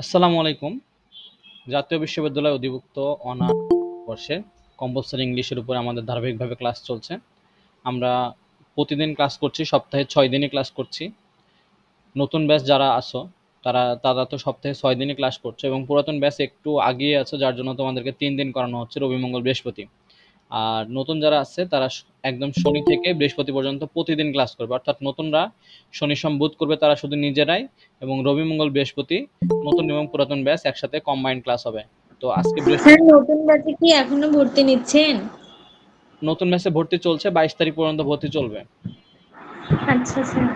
আসসালামু আলাইকুম। জাতীয় বিশ্ববিদ্যালয় অধিভুক্ত অনার্স বর্ষের কম্পালসারি ইংলিশের উপরে আমাদের ধারাবাহিকভাবে ক্লাস চলছে। আমরা প্রতিদিন ক্লাস করছি, সপ্তাহে ছয় দিনই ক্লাস করছি। নতুন ব্যাচ যারা আসো তারা তারা তো সপ্তাহে ছয় দিনই ক্লাস করছে এবং পুরাতন ব্যাচ একটু আগিয়ে আছে, যার জন্য তোমাদেরকে তিন দিন করানো হচ্ছে রবি মঙ্গল বৃহস্পতি। আর নতুন যারা আছে তারা একদম শনি থেকে বৃহস্পতি পর্যন্ত প্রতিদিন ক্লাস করবে। অর্থাৎ নতুনরা শনি সোম বুধ করবে তারা শুধু নিজেরাই এবং রবি মঙ্গল বৃহস্পতি নতুন এবং পুরাতন ব্যাচ একসাথে কম্বাইন্ড ক্লাস হবে। তো আজকে স্যার নতুন ব্যাচে কি এখনও ভর্তি নিচ্ছেন? নতুন ব্যাচে ভর্তি চলছে বাইশ তারিখ পর্যন্ত ভর্তি চলবে। আচ্ছা স্যার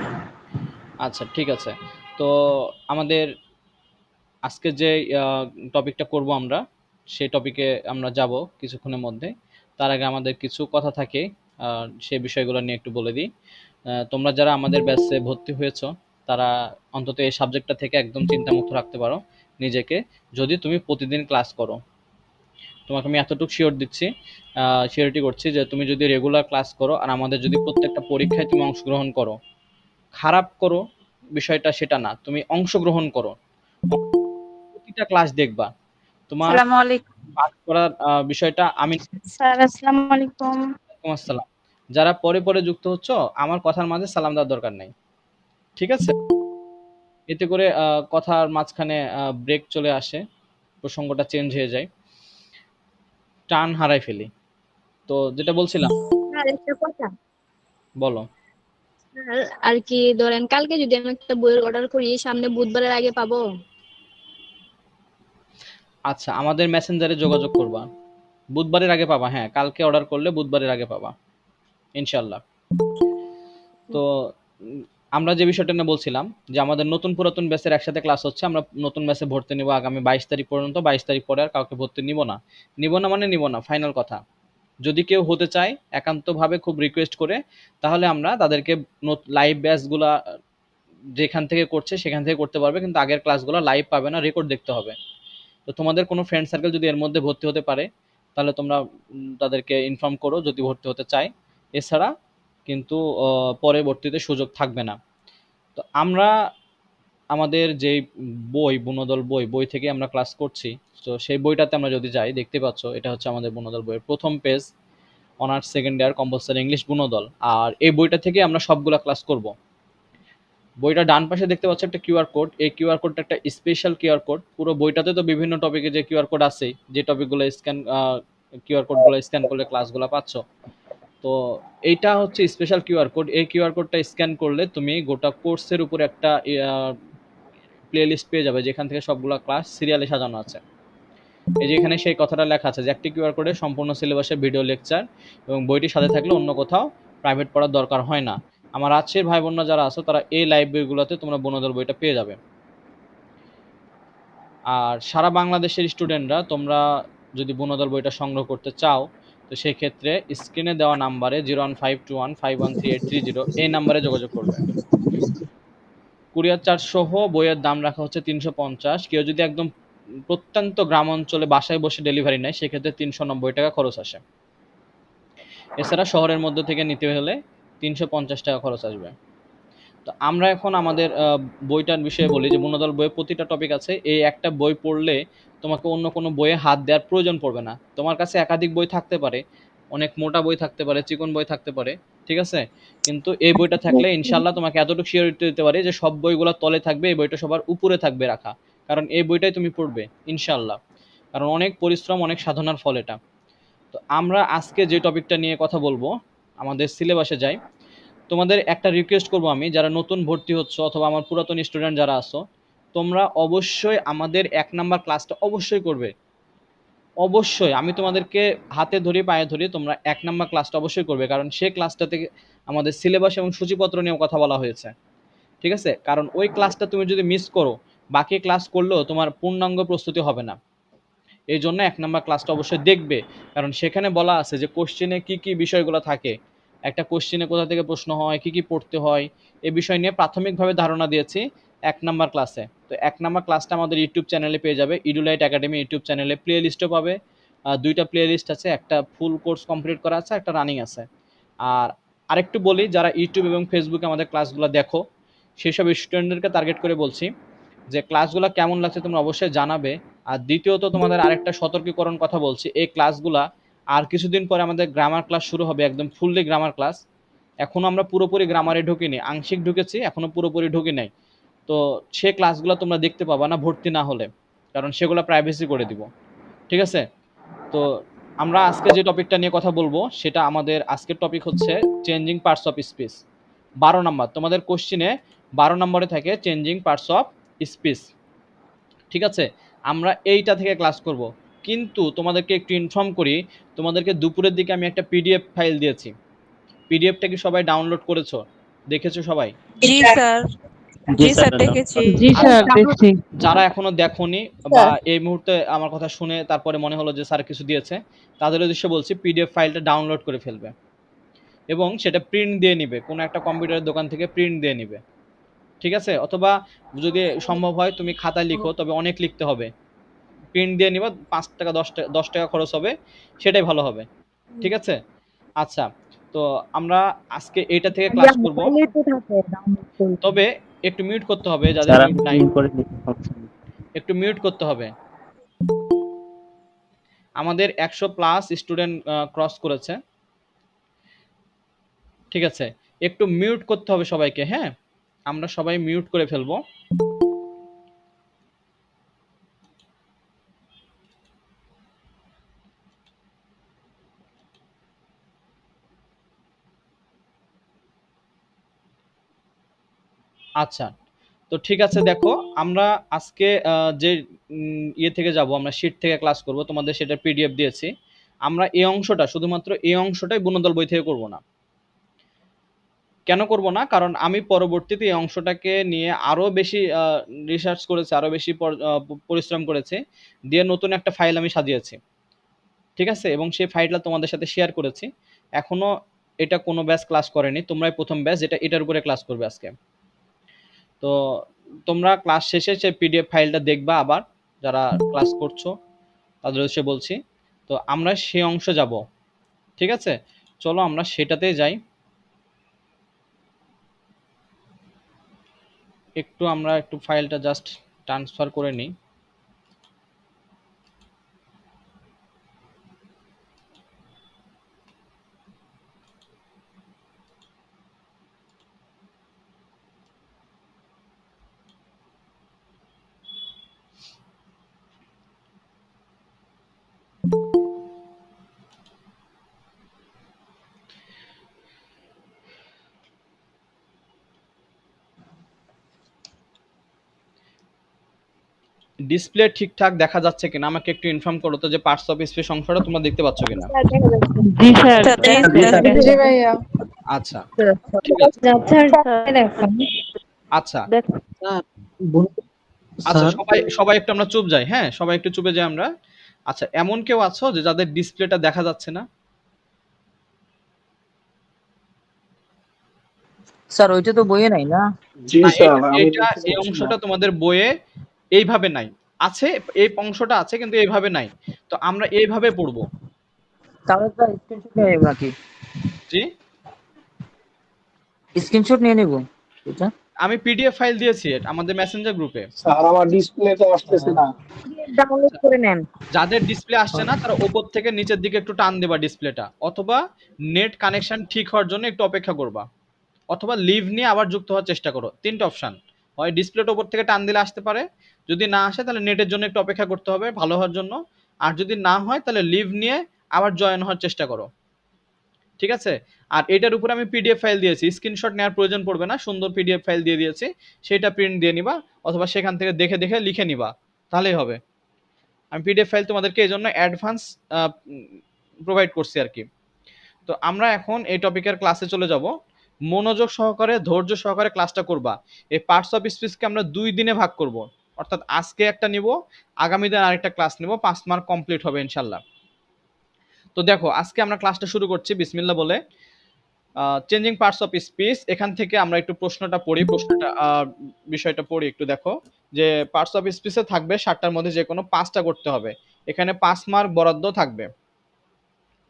আচ্ছা ঠিক আছে। তো আমাদের আজকে যে টপিকটা করব আমরা সেই টপিকে আমরা যাব কিছুক্ষণের মধ্যে। তার আগে আমাদের কিছু কথা থাকে সেই বিষয়গুলো নিয়ে একটু বলে দিই। তোমরা যারা আমাদের ব্যাচে ভর্তি হয়েছ, তারা অন্তত এই সাবজেক্টটা থেকে একদম চিন্তামুক্ত রাখতে পারো নিজেকে। যদি তুমি প্রতিদিন ক্লাস করো, তোমাকে আমি এতটুকু শিওর দিচ্ছি শিওরিটি করছি যে তুমি যদি রেগুলার ক্লাস করো আর আমাদের যদি প্রত্যেকটা পরীক্ষায় তুমি অংশগ্রহণ করো, খারাপ করো বিষয়টা সেটা না, তুমি অংশগ্রহণ করো। প্রতিটা ক্লাস দেখবা। তোমার আসসালামু আলাইকুম পাস করার বিষয়টা আমি স্যার আসসালামু আলাইকুম ওয়ালাইকুম আসসালাম। যারা পরে পরে যুক্ত হচ্ছ আমার কথার মাঝে সালাম দেওয়ার দরকার নাই। ঠিক আছে? এতে করে কথার মাঝখানে ব্রেক চলে আসে প্রসঙ্গটা চেঞ্জ হয়ে যায়। টান হারাই ফেলি। তো যেটা বলছিলাম আর একটা কথা। বলো। আর কি ধরেন কালকে যদি আমি একটা বইয়ের অর্ডার করি সামনে বুধবারের আগে পাবো? আচ্ছা আমাদের মেসেঞ্জারে যোগাযোগ করবা। বুধবারের আগে পাবা হ্যাঁ কালকে অর্ডার করলে বুধবারের আগে পাবা ইনশাল্লাহ তো, আমরা যে বিষয়টা নিয়ে বলছিলাম, যে আমাদের নতুন পুরাতন ব্যাচের একসাথে ক্লাস হচ্ছে, আমরা নতুন ব্যাচে ভর্তি নিব আগামী বাইশ তারিখ পর্যন্ত, বাইশ তারিখ পরে আর কাউকে ভর্তি নিব না। নিব না মানে নিব না ফাইনাল কথা। যদি কেউ হতে চায়, একান্তভাবে খুব রিকোয়েস্ট করে, তাহলে আমরা তাদেরকে লাইভ ব্যাচগুলা যেখান থেকে করছে, সেখান থেকে করতে পারবে, কিন্তু আগের ক্লাসগুলো লাইভ পাবে না রেকর্ড দেখতে হবে। তো তোমাদের কোনো ফ্রেন্ড সার্কেল যদি এর মধ্যে ভর্তি হতে পারে, তাহলে তোমরা তাদেরকে ইনফর্ম করো যদি ভর্তি হতে চায়। এছাড়া কিন্তু পরবর্তীতে সুযোগ থাকবে না। তো আমরা আমাদের যে বই, বুনদল বই বই থেকে আমরা ক্লাস করছি, তো সেই বইটাতে আমরা যদি যাই, দেখতে পাচ্ছ, এটা হচ্ছে আমাদের বুনদল বইয়ের প্রথম page honours second year compulsory English বুনদল। আর এই বইটা থেকে আমরা সবগুলা ক্লাস করব। বইটা ডান পাশে দেখতে পাচ্ছ একটা কিউআর কোড। এই কিউআর কোডটা একটা স্পেশাল কিউআর কোড। পুরো বইটাতে তো বিভিন্ন টপিকে যে কিউআর কোড আছে, যে টপিকগুলো স্ক্যান কিউআর কোডগুলো স্ক্যান করলে ক্লাসগুলো পাচ্ছ। তো এইটা হচ্ছে স্পেশাল কিউআর কোড। এই কিউআর কোডটা স্ক্যান করলে তুমি গোটা কোর্সের উপরে একটা প্লে লিস্ট পেয়ে যাবে, যেখান থেকে সবগুলো ক্লাস সিরিয়ালে সাজানো আছে। এই যে এখানে সেই কথাটা লেখা আছে যে, একটি কিউআর কোডে সম্পূর্ণ সিলেবাসের ভিডিও লেকচার এবং বইটির সাথে থাকলে অন্য কোথাও প্রাইভেট পড়ার দরকার হয় না। আমার রাজশাহীর ভাই বোনরা যারা আছো, তারা এই লাইব্রেরিগুলোতে তোমরা বনদল বইটা পেয়ে যাবে। আর সারা বাংলাদেশের স্টুডেন্টরা তোমরা যদি বনদল বইটা সংগ্রহ করতে চাও, তো সেই ক্ষেত্রে স্ক্রিনে দেওয়া নাম্বারে zero one five two one five one three eight three zero এই নাম্বারে যোগাযোগ করবে। কুরিয়ার চার্জ সহ বইয়ের দাম রাখা হচ্ছে তিনশো পঞ্চাশ। কেউ যদি একদম প্রত্যন্ত গ্রাম অঞ্চলে বাসায় বসে ডেলিভারি নেয়, সেক্ষেত্রে তিনশো নব্বই টাকা খরচ আসে। এছাড়া শহরের মধ্যে থেকে নিতে হলে তিনশো পঞ্চাশ টাকা খরচ আসবে। তো আমরা এখন আমাদের বইটার বিষয়ে বলি যে মনোদল বইয়ে প্রতিটা টপিক আছে। এই একটা বই পড়লে তোমাকে অন্য কোনো বইয়ে হাত দেওয়ার প্রয়োজন পড়বে না। তোমার কাছে একাধিক বই থাকতে পারে, অনেক মোটা বই থাকতে পারে, চিকন বই থাকতে পারে, ঠিক আছে? কিন্তু এই বইটা থাকলে ইনশাল্লাহ তোমাকে এতটুকু শিওরিটি দিতে পারে যে সব বইগুলো তলে থাকবে, এই বইটা সবার উপরে থাকবে রাখা। কারণ এই বইটাই তুমি পড়বে ইনশাল্লাহ কারণ অনেক পরিশ্রম, অনেক সাধনার ফল এটা। তো আমরা আজকে যে টপিকটা নিয়ে কথা বলব আমাদের সিলেবাসে যাই। তোমাদের একটা রিকোয়েস্ট করব আমি, যারা নতুন ভর্তি হচ্ছ অথবা আমার পুরাতন স্টুডেন্ট যারা আছো, তোমরা অবশ্যই আমাদের এক নাম্বার ক্লাসটা অবশ্যই করবে। অবশ্যই, আমি তোমাদেরকে হাতে ধরে, পায়ে ধরে, তোমরা এক নাম্বার ক্লাসটা অবশ্যই করবে, কারণ সেই ক্লাসটা থেকে আমাদের সিলেবাস এবং সূচিপত্র নিয়েও কথা বলা হয়েছে। ঠিক আছে? কারণ ওই ক্লাসটা তুমি যদি মিস করো, বাকি ক্লাস করলেও তোমার পূর্ণাঙ্গ প্রস্তুতি হবে না। এই জন্য এক নাম্বার ক্লাসটা অবশ্যই দেখবে। কারণ সেখানে বলা আছে যে কোশ্চেনে কি কি বিষয়গুলো থাকে? একটা কোশ্চেনে কোথা থেকে প্রশ্ন হয়? কি কি পড়তে হয়? এ বিষয় নিয়ে প্রাথমিকভাবে ধারণা দিয়েছি এক নাম্বার ক্লাসে তো এক নাম্বার ক্লাসটা আমাদের ইউটিউব চ্যানেলে পেয়ে যাবে। ইডুলাইট একাডেমি ইউটিউব চ্যানেলে প্লে লিস্টও পাবে দুইটা প্লে লিস্ট আছে। একটা ফুল কোর্স কমপ্লিট করা আছে, একটা রানিং আছে। আর আরেকটু বলি, যারা ইউটিউব এবং ফেসবুকে আমাদের ক্লাসগুলো দেখো সেই সব স্টুডেন্টদেরকে টার্গেট করে বলছি যে ক্লাসগুলো কেমন লাগছে তোমরা অবশ্যই জানাবে। আর দ্বিতীয়ত তোমাদের আরেকটা সতর্কীকরণ কথা বলছি, এই ক্লাসগুলা আর কিছুদিন পরে আমাদের গ্রামার ক্লাস শুরু হবে, একদম ফুললি গ্রামার ক্লাস এখনও আমরা পুরোপুরি গ্রামারে ঢুকিনি, আংশিক ঢুকেছি, এখনও পুরোপুরি ঢুকি নাই। তো সে ক্লাসগুলো তোমরা দেখতে পাবা না, ভর্তি না হলে, কারণ সেগুলো প্রাইভেসি করে দিব। ঠিক আছে? তো আমরা আজকে যে টপিকটা নিয়ে কথা বলব, সেটা আমাদের আজকের টপিক হচ্ছে চেঞ্জিং পার্টস অফ স্পিচ বারো নাম্বার, তোমাদের কোশ্চিনে বারো নম্বরে থাকে চেঞ্জিং পার্টস অফ স্পিচ ঠিক আছে? আমরা এইটা থেকে ক্লাস করব। কিন্তু তোমাদেরকে একটু ইনফর্ম করি তোমাদেরকে দুপুরের দিকে আমি একটা পিডিএফ ফাইল দিয়েছি। পিডিএফটা কি সবাই ডাউনলোড করেছ? দেখেছ সবাই? জি স্যার জি স্যার দেখেছি। জি স্যার দেখছি। যারা এখনও দেখোনি বা এই মুহূর্তে আমার কথা শুনে তারপরে মনে হলো যে স্যার কিছু দিয়েছে তাদের উদ্দেশ্যে বলছি পিডিএফ ফাইলটা ডাউনলোড করে ফেলবে। এবং সেটা প্রিন্ট দিয়ে নিবে। কোনো একটা কম্পিউটারের দোকান থেকে প্রিন্ট দিয়ে নিবে। ঠিক আছে? অথবা যদি সম্ভব হয় তুমি খাতায় লিখো তবে অনেক লিখতে হবে। প্রিন্ট দিয়ে নিবা পাঁচ টাকা দশ টাকা দশ টাকা খরচ হবে সেটাই ভালো হবে। ঠিক আছে? আচ্ছা তো আমরা আজকে এইটা থেকে ক্লাস করব। তবে একটু মিউট করতে হবে যাদের একটু মিউট করতে হবে। আমাদের একশো প্লাস স্টুডেন্ট ক্রস করেছে। ঠিক আছে? একটু মিউট করতে হবে সবাইকে হ্যাঁ? আমরা সবাই মিউট করে ফেলব। আচ্ছা তো ঠিক আছে, দেখো, আমরা আজকে যে ইয়ে থেকে যাব, আমরা শীট থেকে ক্লাস করব, তোমাদের সেটা পিডিএফ দিয়েছি। আমরা এই অংশটা, শুধুমাত্র এই অংশটাই বুনদল বই থেকে করব না। কেন করব না? কারণ আমি পরবর্তীতে এই অংশটাকে নিয়ে আরও বেশি রিসার্চ করেছি, আরও বেশি পরিশ্রম করেছি, দিয়ে নতুন একটা ফাইল আমি সাজিয়েছি। ঠিক আছে? এবং সেই ফাইলটা তোমাদের সাথে শেয়ার করেছি। এখনও এটা কোনো ব্যাচ ক্লাস করেনি, তোমরাই প্রথম ব্যাচ যেটা এটার উপরে ক্লাস করবে আজকে। তো তোমরা ক্লাস শেষে সেই পিডিএফ ফাইলটা দেখবা আবার, যারা ক্লাস করছ, তাদের উদ্দেশ্যে বলছি। তো আমরা সেই অংশ যাব। ঠিক আছে? চলো আমরা সেটাতেই যাই। একটু আমরা একটু ফাইলটা জাস্ট ট্রান্সফার করে নিই। ডিসপ্লে ঠিকঠাক দেখা যাচ্ছে কিনা? আমাকে একটু ইনফর্ম করো তো যে পার্টস অফ স্পেস অংশটা তোমরা দেখতে পাচ্ছ কিনা? জি স্যার। জি ভাইয়া। আচ্ছা। ঠিক আছে। আচ্ছা। আচ্ছা সবাই সবাই একটু আমরা চুপ যাই হ্যাঁ? সবাই একটু চুপে যাই আমরা। আচ্ছা এমন কেউ আছো যে যাদের ডিসপ্লেটা দেখা যাচ্ছে না? স্যার ওইটা তো বইয়ে নাই না? জি স্যার এটা এই অংশটা তোমাদের বইয়ে এইভাবে নাই। আছে এই অংশটা আছে কিন্তু এইভাবে নাই। তো আমরা এইভাবে পড়ব। তাহলে তো স্ক্রিনশট নিয়ে নেব নাকি? জি? স্ক্রিনশট নিয়ে নেব। এটা? আমি পিডিএফ ফাইল দিয়েছি আমাদের মেসেঞ্জার গ্রুপে স্যার আমার ডিসপ্লে তো আসতেছে না। ডাউনলোড করে নেন। যাদের ডিসপ্লে আসছে না তারা উপর থেকে নিচের দিকে একটু টান দেবা ডিসপ্লেটা অথবা নেট কানেকশন ঠিক হওয়ার জন্য একটু অপেক্ষা করবা। অথবা লিভ নিয়ে আবার যুক্ত হওয়ার চেষ্টা করো। তিনটা অপশন হয় ডিসপ্লেটা উপর থেকে টান দিলে আসতে পারে যদি না আসে, তাহলে নেটের জন্য একটু অপেক্ষা করতে হবে ভালো হওয়ার জন্য। আর যদি না হয়, তাহলে লিভ নিয়ে আবার জয়েন হওয়ার চেষ্টা করো। ঠিক আছে? আর এটার উপরে আমি পিডিএফ ফাইল দিয়েছি। স্ক্রিনশট নেওয়ার প্রয়োজন পড়বে না। সুন্দর পিডিএফ ফাইল দিয়ে দিয়েছি। সেটা প্রিন্ট দিয়ে নিবা অথবা সেখান থেকে দেখে দেখে লিখে নিবা। তাহলেই হবে। আমি পিডিএফ ফাইল তোমাদেরকে এই জন্য অ্যাডভান্স প্রোভাইড করছি আর কি। তো আমরা এখন এই টপিকের ক্লাসে চলে যাব। মনোযোগ সহকারে, ধৈর্য সহকারে ক্লাসটা করবা। এই পার্টস অফ স্পিচকে আমরা দুই দিনে ভাগ করব। অর্থাৎ আজকে একটা নিব, আগামী দিন আরেকটা ক্লাস নিব, পাঁচ মার্ক কমপ্লিট হবে ইনশাল্লাহ। তো দেখো, আজকে আমরা ক্লাসটা শুরু করছি বিসমিল্লা বলে। চেঞ্জিং পার্টস অফ স্পিচ এখান থেকে আমরা একটু প্রশ্নটা পড়ি, প্রশ্নটা বিষয়টা পড়ি একটু দেখো। যে পার্টস অফ স্পিচে থাকবে সাতটার মধ্যে যে কোনো পাঁচটা করতে হবে। এখানে পাঁচ মার্ক বরাদ্দ থাকবে।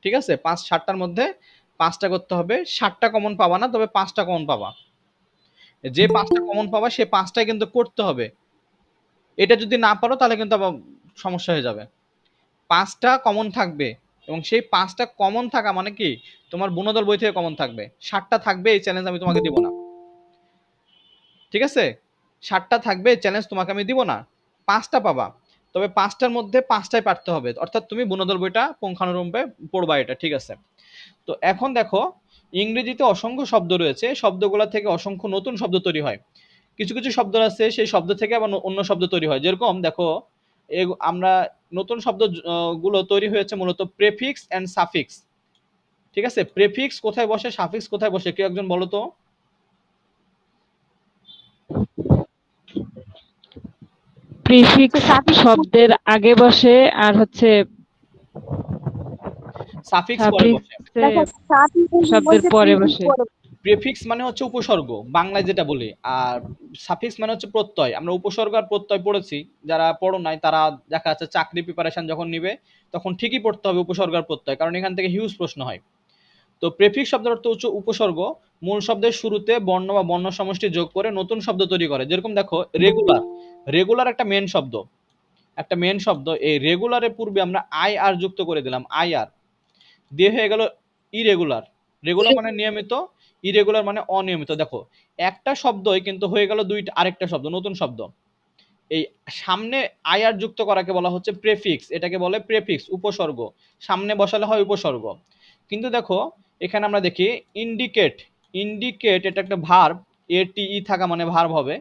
ঠিক আছে? পাঁচ সাতটার মধ্যে পাঁচটা করতে হবে। সাতটা কমন পাবা না, তবে পাঁচটা কমন পাবা। যে পাঁচটা কমন পাবা, সে পাঁচটাই কিন্তু করতে হবে। এটা যদি না পারো, তাহলে কিন্তু আবার সমস্যা হয়ে যাবে। পাঁচটা কমন থাকবে এবং সেই পাঁচটা কমন থাকা মানে কি? তোমার বুনদল বই থেকে কমন থাকবে। ষাটটা থাকবে, এই চ্যালেঞ্জ আমি তোমাকে দিব না। ঠিক আছে? ষাটটা থাকবে, এই চ্যালেঞ্জ তোমাকে আমি দিব না। পাঁচটা পাবা। তবে পাঁচটার মধ্যে পাঁচটাই পারতে হবে। অর্থাৎ তুমি বুনদল বইটা পুঙ্খানুরূপে পড়বা এটা, ঠিক আছে? তো এখন দেখো, ইংরেজিতে অসংখ্য শব্দ রয়েছে। শব্দগুলো থেকে অসংখ্য নতুন শব্দ তৈরি হয়। কিছু কিছু শব্দ আছে সেই শব্দ থেকে আবার অন্য শব্দ তৈরি হয়। যেরকম দেখো আমরা নতুন শব্দগুলো তৈরি হয়েছে মূলত প্রেফিক্স অ্যান্ড সাফিক্স। ঠিক আছে? প্রেফিক্স কোথায় বসে সাফিক্স কোথায় বসে? কেউ একজন বলো তো। প্রিফিক্স শব্দের আগে বসে আর হচ্ছে সাফিক্স পরে বসে। শব্দের পরে বসে। প্রেফিক্স মানে হচ্ছে উপসর্গ, বাংলায় যেটা বলি, আর সাফিক্স মানে হচ্ছে প্রত্যয়। আমরা উপসর্গ আর প্রত্যয় পড়েছি, যারা পড়ো নাই তারা দেখা যাচ্ছে চাকরি প্রিপারেশন যখন নিবে, তখন ঠিকই পড়তে হবে উপসর্গ আর প্রত্যয়, কারণ এখান থেকে হিউজ প্রশ্ন হয়। তো প্রেফিক্স শব্দের অর্থ হচ্ছে উপসর্গ, মূল শব্দের শুরুতে বর্ণ বা বর্ণ সমষ্টি যোগ করে নতুন শব্দ তৈরি করে। যেরকম দেখো রেগুলার রেগুলার একটা মেন শব্দ। একটা মেন শব্দ, এই রেগুলারের পূর্বে আমরা আই আর যুক্ত করে দিলাম আই আর দিয়ে হয়ে গেল ইরেগুলার রেগুলার মানে নিয়মিত ইরেগুলার মানে অনিয়মিত। দেখো, একটা শব্দই কিন্তু হয়ে গেল দুইটা, আরেকটা শব্দ, নতুন শব্দ। এই সামনে আয়ার যুক্ত করাকে বলা হচ্ছে প্রেফিক্স এটাকে বলে প্রেফিক্স উপসর্গ। সামনে বসালে হয় উপসর্গ। কিন্তু দেখো, এখানে আমরা দেখি ইন্ডিকেট ইন্ডিকেট এটা একটা ভার্ব এ টি ই থাকা মানে ভার্ব হবে।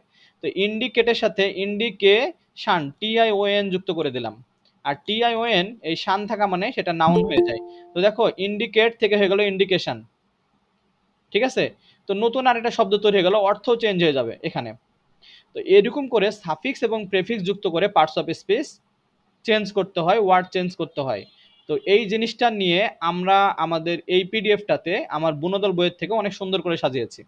তো ইন্ডিকেটের সাথে indication T I O N যুক্ত করে দিলাম। আর টি আই ও এন এই শান থাকা মানে সেটা নাউন হয়ে যায়। তো দেখো ইন্ডিকেট থেকে হয়ে গেল ইন্ডিকেশন ঠিক আছে? তো নতুন আরেকটা শব্দ তৈরি হয়ে গেল, অর্থ চেঞ্জ হয়ে যাবে এখানে। তো এরকম করে সাফিক্স এবং প্রেফিক্স যুক্ত করে পার্টস অফ স্পেস চেঞ্জ করতে হয় ওয়ার্ড চেঞ্জ করতে হয়। তো এই জিনিসটা নিয়ে আমরা আমাদের এই পিডিএফটাতে আমার বুনদল বইয়ের থেকে অনেক সুন্দর করে সাজিয়েছি।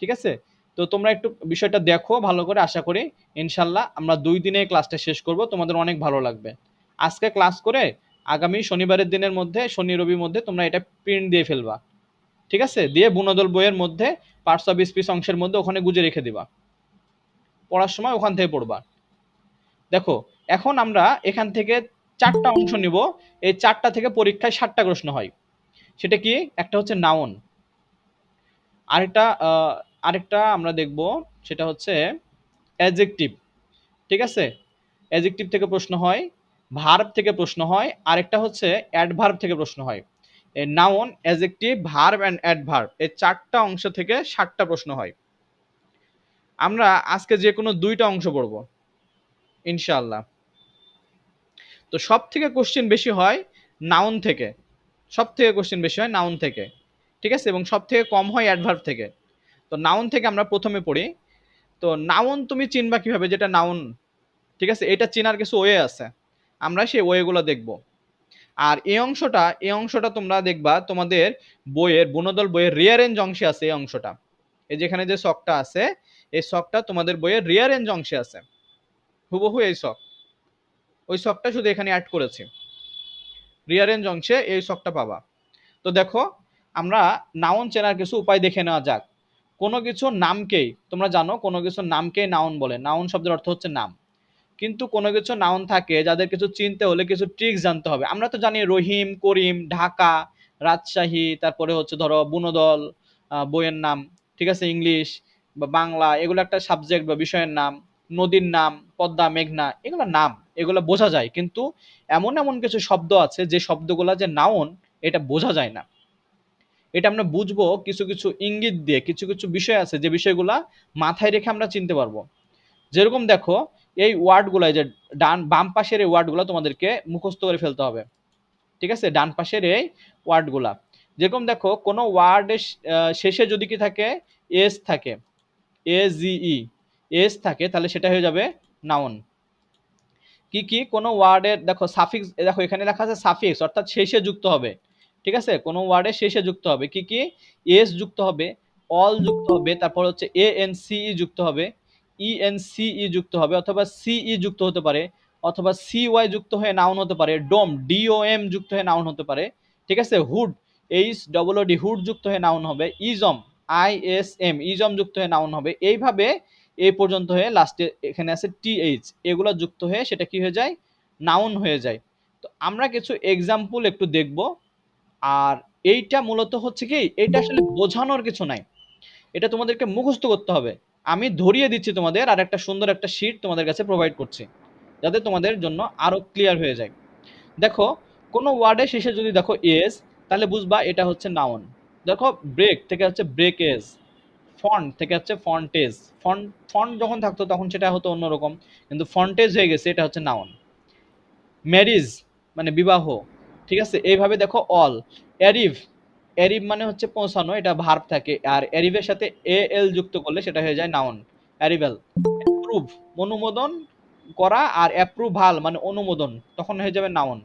ঠিক আছে? তো তোমরা একটু বিষয়টা দেখো, ভালো করে আশা করি, ইনশাল্লাহ আমরা দুই দিনে ক্লাসটা শেষ করব, তোমাদের অনেক ভালো লাগবে। আজকে ক্লাস করে আগামী শনিবারের দিনের মধ্যে, শনি রবির মধ্যে তোমরা এটা প্রিন্ট দিয়ে ফেলবা। ঠিক আছে? দিয়ে বুনদল বইয়ের মধ্যে পার্টস অফ স্পিচ অংশের মধ্যে ওখানে গুজে রেখে দিবা। পড়ার সময় ওখান থেকে পড়বা। দেখো, এখন আমরা এখান থেকে চারটা অংশ নিব। এই চারটা থেকে পরীক্ষায় ষাটটা প্রশ্ন হয়। সেটা কি? একটা হচ্ছে নাউন আরেকটা আরেকটা আমরা দেখব, সেটা হচ্ছে অ্যাজেক্টিভ ঠিক আছে? অ্যাজেক্টিভ থেকে প্রশ্ন হয় ভার্ব থেকে প্রশ্ন হয়, আরেকটা হচ্ছে অ্যাডভার্ব থেকে প্রশ্ন হয়। Noun adjective verb and adverb এই চারটা অংশ থেকে ষাটটা প্রশ্ন হয়। আমরা আজকে যে কোনো দুইটা অংশ পড়ব ইনশাল্লাহ তো সব থেকে কোশ্চেন বেশি হয় নাউন থেকে। সব থেকে কোশ্চেন বেশি হয় নাউন থেকে, ঠিক আছে? এবং সব থেকে কম হয় অ্যাডভার্ব থেকে। তো নাউন থেকে আমরা প্রথমে পড়ি। তো নাউন তুমি চিনবা কীভাবে? যেটা নাউন ঠিক আছে? এটা চেনার কিছু ওয়ে আছে। আমরা সেই ওয়েগুলো দেখব। আর এই অংশটা এই অংশটা তোমরা দেখবা তোমাদের বইয়ের, বনদল বইয়ের রিয়ারেঞ্জ অংশে আছে এই অংশটা। এই যেখানে যে শখটা আছে, এই শখটা তোমাদের বইয়ের রিয়ারেঞ্জ অংশে আছে। হুবহু এই শখ ওই শখটা শুধু এখানে অ্যাড করেছি। রিয়ারেঞ্জ অংশে এই শখটা পাবা। তো দেখো, আমরা নাউন চেনার কিছু উপায় দেখে নেওয়া যাক। কোনো কিছুর নামকেই, তোমরা জানো, কোনো কিছুর নামকেই নাউন বলে। নাউন শব্দের অর্থ হচ্ছে নাম। কিন্তু কোনো কিছু নাউন থাকে, যাদের কিছু চিনতে হলে কিছু ট্রিক্স জানতে হবে। আমরা তো জানি রহিম, করিম, ঢাকা, রাজশাহী, তারপরে হচ্ছে ধরো বুনদল বইয়ের নাম, ঠিক আছে, ইংলিশ, বা বাংলা, এগুলো একটা সাবজেক্ট বা বিষয়ের নাম, নদীর নাম, পদ্মা, মেঘনা, এগুলো নাম, এগুলো বোঝা যায়। কিন্তু এমন এমন কিছু শব্দ আছে যে শব্দগুলো যে নাউন এটা বোঝা যায় না। এটা আমরা বুঝব কিছু কিছু ইঙ্গিত দিয়ে, কিছু কিছু বিষয় আছে যে বিষয়গুলা মাথায় রেখে আমরা চিনতে পারব। যেরকম দেখো এই ওয়ার্ডগুলো যে ডান, বাম পাশের এই ওয়ার্ডগুলো তোমাদেরকে মুখস্থ করে ফেলতে হবে। ঠিক আছে? ডান পাশের এই ওয়ার্ডগুলা। যেরকম দেখো, কোনো ওয়ার্ডের শেষে যদি কি থাকে? এস থাকে। এ জিই এস থাকে, তাহলে সেটা হয়ে যাবে নাউন। কি কি? কোনো ওয়ার্ডের দেখো, সাফিক্স দেখো, এখানে লেখা আছে সাফিক্স, অর্থাৎ শেষে যুক্ত হবে। ঠিক আছে? কোনো ওয়ার্ডের শেষে যুক্ত হবে। কি কি? এস যুক্ত হবে, অল যুক্ত হবে, তারপর হচ্ছে এ এন সিই যুক্ত হবে। ই এন সিই যুক্ত হবে অথবা সিই যুক্ত হতে পারে, অথবা সি ওয়াই যুক্ত হয়ে নাউন হতে পারে ডোম ডিওএম যুক্ত হয়ে নাউন হতে পারে, ঠিক আছে? Hood H double D hood যুক্ত হয়ে নাউন হবে ism I S M ism যুক্ত হয়ে নাউন হবে। এইভাবে এই পর্যন্ত হয়ে লাস্টে এখানে আছে টি এইচ এগুলো যুক্ত হয়ে সেটা কি হয়ে যায়? নাউন হয়ে যায়। তো আমরা কিছু এক্সাম্পল একটু দেখব। আর এইটা মূলত হচ্ছে কি এটা আসলে বোঝানোর কিছু নাই। এটা তোমাদেরকে মুখস্থ করতে হবে। আমি ধরিয়ে দিচ্ছি তোমাদের আর একটা সুন্দর একটা শিট তোমাদের কাছে প্রোভাইড করছি, যাতে তোমাদের জন্য আরও ক্লিয়ার হয়ে যায়। দেখো, কোনো ওয়ার্ডের শেষে যদি দেখো এস তাহলে বুঝবা এটা হচ্ছে নাউন দেখো ব্রেক থেকে হচ্ছে ব্রেক এজ ফন্ট থেকে হচ্ছে ফন্টেজ ফন্ট ফন্ট যখন থাকতো তখন সেটা হতো অন্যরকম, কিন্তু ফন্টেজ হয়ে গেছে, এটা হচ্ছে নাউন ম্যারিজ মানে বিবাহ, ঠিক আছে? এইভাবে দেখো অল অ্যারিভ অ্যারিভ মানে হচ্ছে পৌঁছানো, এটা ভার্ব থাকে। আর এরিবের সাথে এ, এল যুক্ত করলে সেটা হয়ে যায় নাউন অ্যারিভেল অ্যাপ্রুভ অনুমোদন করা আর অ্যাপ্রুভাল মানে অনুমোদন, তখন হয়ে যাবে নাউন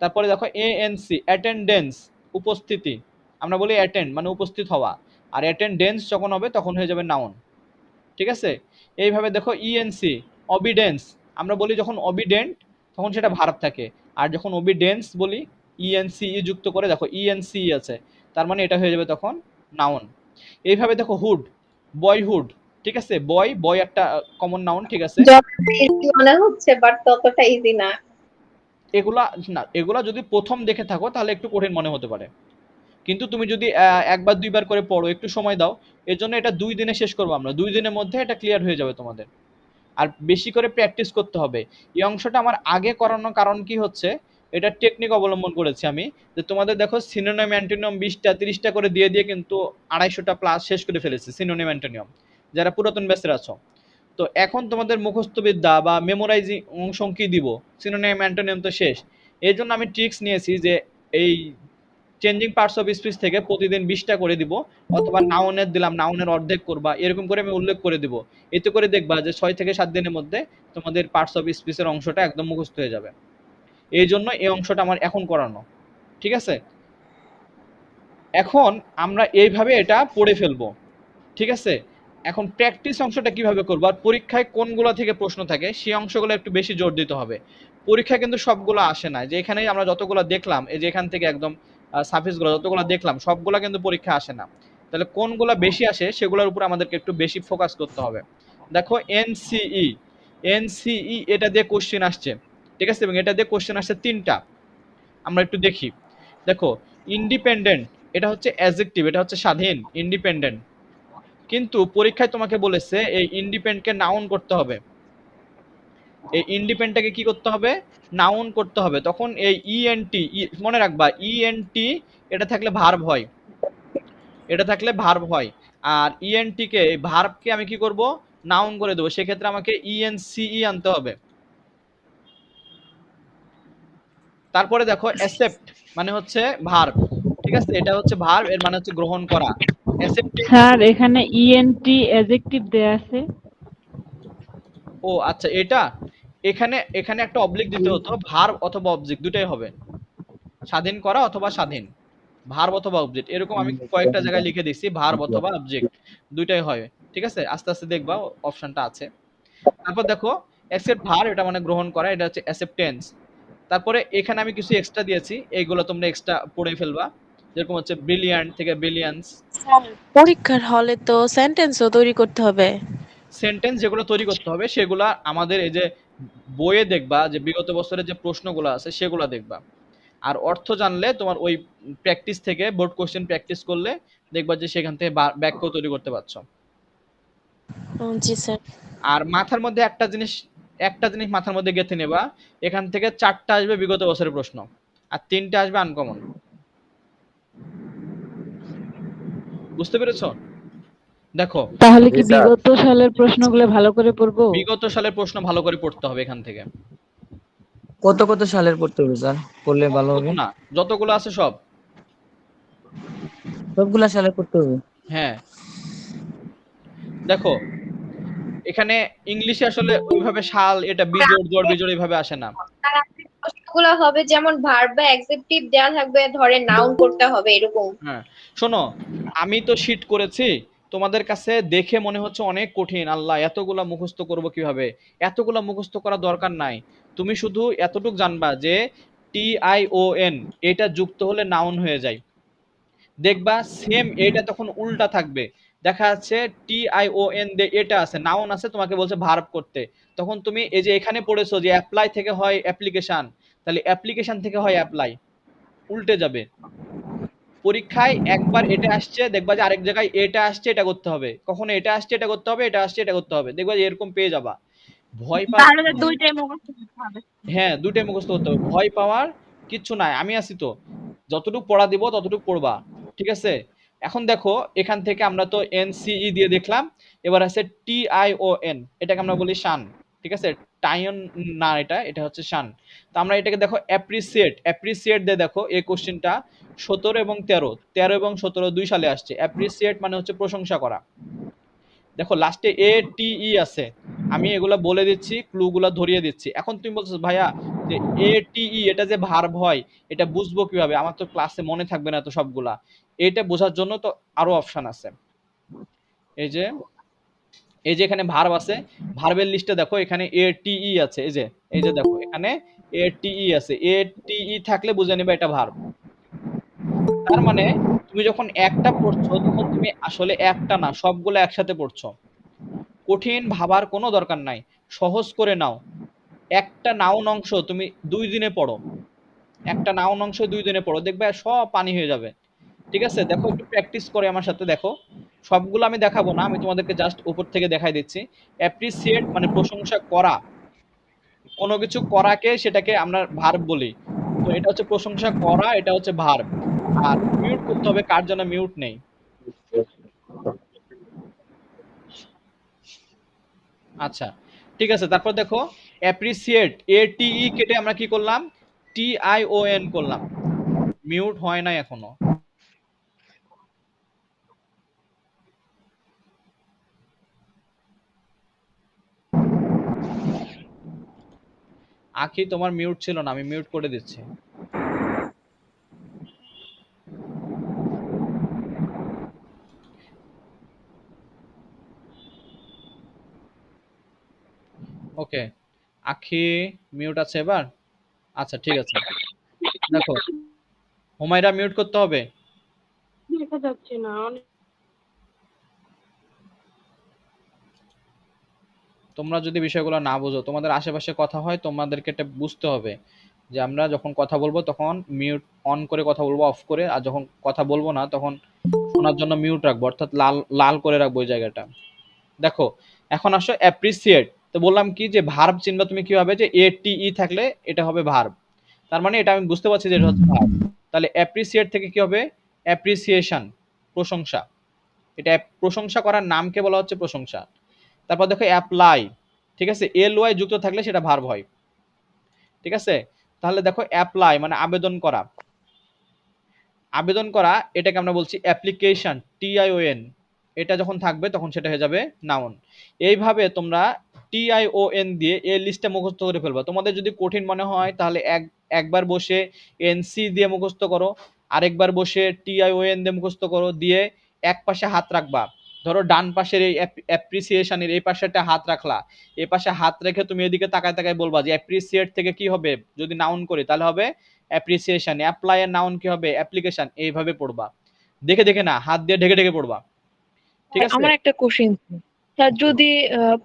তারপরে দেখো এ, এন, সি অ্যাটেন্ডেন্স উপস্থিতি। আমরা বলি অ্যাটেন্ড মানে উপস্থিত হওয়া। আর অ্যাটেন্ডেন্স যখন হবে তখন হয়ে যাবে নাউন ঠিক আছে? এইভাবে দেখো ইএনসি অবিডেন্স আমরা বলি যখন অবিডেন্ট তখন সেটা ভার্ব থাকে। আর যখন অবিডেন্স বলি ইএনসি যুক্ত করে দেখো ইএনসি আছে তার মানে এটা হয়ে যাবে তখন নাউন এইভাবে দেখো হুড বয়হুড ঠিক আছে? বয় বয় একটা কমন নাউন ঠিক আছে? মনে হচ্ছে বাট ততটা ইজি না। এগুলা না এগুলা যদি প্রথম দেখে থাকো তাহলে একটু কঠিন মনে হতে পারে। কিন্তু তুমি যদি একবার দুইবার করে পড়ো একটু সময় দাও এর জন্য এটা দুই দিনে শেষ করব আমরা। দুই দিনের মধ্যে এটা ক্লিয়ার হয়ে যাবে তোমাদের। আর বেশি করে প্র্যাকটিস করতে হবে। এই অংশটা আমার আগে করানোর কারণ কি হচ্ছে এটা টেকনিক অবলম্বন করেছি আমি। যে তোমাদের দেখো সিনোনিম অ্যান্টোনিয়াম বিশটা, তিরিশটা করে দিয়ে দিয়ে কিন্তু আড়াইশোটা প্লাস শেষ করে ফেলেছি সিনোনিম অ্যান্টোনিয়াম যারা পুরাতন ব্যাচের আছো। তো এখন তোমাদের মুখস্থ বিদ্যা বা মেমোরাইজিং অংশ কি দিব? সিনোনিম অ্যান্টোনিয়াম তো শেষ। এই জন্য আমি ট্রিক্স নিয়েছি যে এই চেঞ্জিং পার্টস অফ স্পিচ থেকে প্রতিদিন বিশটা করে দিব, অথবা নাউনের দিলাম নাউনের অর্ধেক করবা, এরকম করে আমি উল্লেখ করে দিব। এতে করে দেখবা যে ছয় থেকে সাত দিনের মধ্যে তোমাদের পার্টস অফ স্পিচের অংশটা একদম মুখস্থ হয়ে যাবে। এই জন্য এই অংশটা আমার এখন করানো, ঠিক আছে? এখন আমরা এইভাবে এটা পড়ে ফেলব, ঠিক আছে? এখন প্র্যাকটিস অংশটা কীভাবে করব আর পরীক্ষায় কোনগুলো থেকে প্রশ্ন থাকে সেই অংশগুলো একটু বেশি জোর দিতে হবে। পরীক্ষায় কিন্তু সবগুলো আসে না, যে এখানেই আমরা যতগুলো দেখলাম, এই যে এখান থেকে একদম সার্ফেসগুলো যতগুলো দেখলাম, সবগুলো কিন্তু পরীক্ষা আসে না। তাহলে কোনগুলো বেশি আসে সেগুলোর উপর আমাদেরকে একটু বেশি ফোকাস করতে হবে। দেখো এনসিই এনসিই এটা দিয়ে কোশ্চেন আসছে। ঠিক আছে? এবং এটা দিয়ে কোশ্চেন আসছে তিনটা। আমরা একটু দেখি। দেখো ইন্ডিপেন্ডেন্ট এটা হচ্ছে অ্যাজেক্টিভ এটা হচ্ছে স্বাধীন ইন্ডিপেন্ডেন্ট কিন্তু পরীক্ষায় তোমাকে বলেছে এই ইন্ডিপেন্ডকে নাউন করতে হবে। এই ইন্ডিপেন্ডটাকে কি করতে হবে? নাউন করতে হবে। তখন এই ইএনটি মনে রাখবা ইএনটি এটা থাকলে ভার্ব হয়। এটা থাকলে ভার্ব হয়। আর ইএনটি কে ভার্বকে আমি কি করব? নাউন করে দেবো। সেক্ষেত্রে আমাকে ইএনসিই আনতে হবে। তারপরে দেখো অ্যাসেপ্ট মানে হচ্ছে ভার্ব ঠিক আছে? এটা হচ্ছে ভার্ব এর মানে হচ্ছে গ্রহণ করা। অ্যাসেপ্ট স্যার এখানে ইএনটি অ্যাডজেক্টিভ দেয়া আছে। ও আচ্ছা এটা এখানে এখানে একটা অবলিক দিতে হতো ভার্ব অথবা অবজেক্ট দুটাই হবে। স্বাধীন করা অথবা স্বাধীন ভার্ব অথবা অবজেক্ট এরকম আমি কয়েকটা জায়গায় লিখে দিচ্ছি ভার্ব অথবা অবজেক্ট দুইটাই হয় ঠিক আছে? আস্তে আস্তে দেখবা অপশনটা আছে। তারপর দেখো অ্যাকসেপ্ট ভার্ব এটা মানে গ্রহণ করা এটা হচ্ছে অ্যাকসেপ্টেন্স তারপরে এখানে আমি কিছু এক্সট্রা দিয়েছি। এইগুলো তোমরা এক্সট্রা পড়ে ফেলবা। যেরকম হচ্ছে ব্রিলিয়ান্ট থেকে ব্রিলিয়ান্স পরীক্ষার হলে তো সেন্টেন্সও তৈরি করতে হবে। সেন্টেন্স যেগুলো তৈরি করতে হবে সেগুলা আমাদের এই যে বইয়ে দেখবা যে বিগত বছরের যে প্রশ্নগুলো আছে সেগুলো দেখবা। আর অর্থ জানলে তোমার ওই প্র্যাকটিস থেকে বোর্ড কোশ্চেন প্র্যাকটিস করলে দেখবা যে সেখান থেকে বাক্য তৈরি করতে পারছ। জি স্যার। আর মাথার মধ্যে একটা জিনিস একটা জিনিস মাথার মধ্যে গেঁথে নেবা এখান থেকে চারটা আসবে বিগত বছরের প্রশ্ন আর তিনটা আসবে আনকমন বুঝতে পেরেছ? দেখো তাহলে কি বিগত সালের প্রশ্নগুলো ভালো করে পড়ব? বিগত সালের প্রশ্ন ভালো করে পড়তে হবে এখান থেকে। কত কত সালের পড়তে হবে স্যার? পড়লে ভালো হবে। না যতগুলো আছে সব। সবগুলা সালের পড়তে হবে। হ্যাঁ। দেখো এখানে ইংলিশে আসলে ওইভাবে শাল এটা বিজোড় জোড় বিজোড় এইভাবে আসে না। প্রশ্নগুলো হবে যেমন ভার্ব বা অ্যাডজেক্টিভ দেওয়া থাকবে ধরে নাউন করতে হবে এরকম। হ্যাঁ শোনো আমি তো শিট করেছি তোমাদের কাছে দেখে মনে হচ্ছে অনেক কঠিন আল্লাহ এতগুলা মুখস্থ করব কীভাবে? এতগুলা মুখস্থ করা দরকার নাই। তুমি শুধু এতটুক জানবা যে টি আই ও এন এটা যুক্ত হলে নাউন হয়ে যায়। দেখবা সেম এটা তখন উল্টা থাকবে। দেখা যাচ্ছে টি আই ও এন দে এটা আছে নাউন আছে তোমাকে বলছে ভার্ব করতে। তখন তুমি এই যে এখানে পড়েছো যে অ্যাপ্লাই থেকে হয় অ্যাপ্লিকেশন তাহলে অ্যাপ্লিকেশন থেকে হয় অ্যাপ্লাই উল্টে যাবে। পরীক্ষায় একবার এটা আসছে দেখবা যে আরেক জায়গায় এটা আসছে এটা করতে হবে। কখনো এটা আসছে এটা করতে হবে এটা আসছে এটা করতে হবে। দেখবা যে এরকম পেয়ে যাবা। ভয় পাওয়ার তাহলে দুইটাই মুখস্থ করতে হবে। হ্যাঁ দুটাই মুখস্থ করতে হবে। ভয় পাওয়ার কিচ্ছু নাই। আমি আছি তো। যতটুকু পড়া দিব ততটুকু পড়বা। ঠিক আছে? এখন দেখো, এখান থেকে আমরা তো এনসিই দিয়ে দেখলাম, এবার আছে টি আই ও এন এটাকে আমরা বলি শান, ঠিক আছে? টাইন না এটা এটা হচ্ছে শান। তো আমরা এটাকে দেখো অ্যাপ্রিসিয়েট অ্যাপ্রিসিয়েট দিয়ে দেখো এই কোশ্চেনটা সতেরো এবং তেরো তেরো এবং সতেরো দুই সালে আসছে। অ্যাপ্রিসিয়েট মানে হচ্ছে প্রশংসা করা। দেখো লাস্টে এ টি ই আছে। আমি এগুলা বলে দিচ্ছি ক্লুগুলা ধরিয়ে দিচ্ছি। এখন তুমি বলছো ভাইয়া, যে এ টি ই এটা যে ভার্ব হয়, এটা বুঝব কীভাবে? আমার তো ক্লাসে মনে থাকবে না তো সবগুলা। এটা বোঝার জন্য তো আরও অপশন আছে। এই যে এই যে এখানে ভার্ব আছে ভার্বের লিস্টে দেখো এখানে এ টি ই আছে, এই যে এই যে দেখো এখানে এ টি ই আছে এ টি ই থাকলে বুঝে নেবে এটা ভার্ব তার মানে তুমি যখন একটা পড়ছো, তখন তুমি আসলে একটা না, সবগুলো একসাথে পড়ছো। কঠিন ভাবার কোনো দরকার নাই, সহজ করে নাও। একটা নাউন অংশ তুমি দুই দিনে পড়ো। একটা নাউন অংশ দুই দিনে পড়ো, দেখবে সব পানি হয়ে যাবে। ঠিক আছে? দেখো, একটু প্র্যাকটিস করে আমার সাথে দেখো। সবগুলো আমি দেখাবো না, আমি তোমাদেরকে জাস্ট উপর থেকে দেখাই দিচ্ছি। অ্যাপ্রিসিয়েট মানে প্রশংসা করা। কোনো কিছু করাকে সেটাকে আমরা ভার্ব বলি। তো এটা হচ্ছে প্রশংসা করা, এটা হচ্ছে ভার্ব আর মিউট করতে হবে, কার জন্য মিউট নেই। আচ্ছা ঠিক আছে, তারপর দেখো অ্যাপ্রিসিয়েট এ টি ই কেটে আমরা কি করলাম? টি আই ও এন করলাম। মিউট হয় না এখনও। আখি তোমার মিউট ছিল না, আমি মিউট করে দিচ্ছি। ওকে আখি মিউট আছে এবার? আচ্ছা ঠিক আছে। দেখো, হুমায়রা মিউট করতে হবে? দেখা যাচ্ছে না তোমরা যদি বিষয়গুলো না বুঝো, তোমাদের আশেপাশে কথা হয়, তোমাদেরকে এটা বুঝতে হবে। যে আমরা যখন কথা বলব, তখন মিউট অন করে কথা বলব অফ করে, আর যখন কথা বলব না, তখন শোনার জন্য মিউট রাখব, অর্থাৎ লাল লাল করে রাখব ওই জায়গাটা। দেখো, এখন আসো অ্যাপ্রিসিয়েট তো বললাম কি যে ভার্ব চিনবা তুমি কি কীভাবে? যে এ টি ই থাকলে এটা হবে ভার্ব তার মানে এটা আমি বুঝতে পারছি যে এটা হচ্ছে ভার্ব তাহলে অ্যাপ্রিসিয়েট থেকে কি হবে? অ্যাপ্রিসিয়েশন প্রশংসা। এটা প্রশংসা করার নামকে বলা হচ্ছে প্রশংসা। তারপর দেখো অ্যাপ্লাই ঠিক আছে? এল ওয়াই যুক্ত থাকলে সেটা ভার্ব হয়। ঠিক আছে? তাহলে দেখো অ্যাপ্লাই মানে আবেদন করা। আবেদন করা, এটাকে আমরা বলছি অ্যাপ্লিকেশন টিআইওএন এটা যখন থাকবে, তখন সেটা হয়ে যাবে নাউন এইভাবে তোমরা টিআইওএন দিয়ে এই লিস্টটা মুখস্থ করে ফেলবা। তোমাদের যদি কঠিন মনে হয়, তাহলে এক, একবার বসে এনসি দিয়ে মুখস্থ করো। আরেকবার বসে টিআইওএন দিয়ে মুখস্থ করো। দিয়ে এক পাশে হাত রাখবা। ধরো ডান পাশের এই অ্যাপ্রিসিয়েশনের এই পাশে একটা হাত রাখলা এই পাশে হাত রেখে তুমি এদিকে তাকায় তাকায় বলবা যে অ্যাপ্রিসিয়েট থেকে কি হবে? যদি নাউন করি তাহলে হবে অ্যাপ্রিসিয়েশন অ্যাপ্লাই এর নাউন কি হবে? অ্যাপ্লিকেশন এইভাবে পড়বা। দেখে দেখে না হাত দিয়ে ঢেকে ঢেকে পড়বা। ঠিক আছে? আমার একটা কোশ্চেন স্যার যদি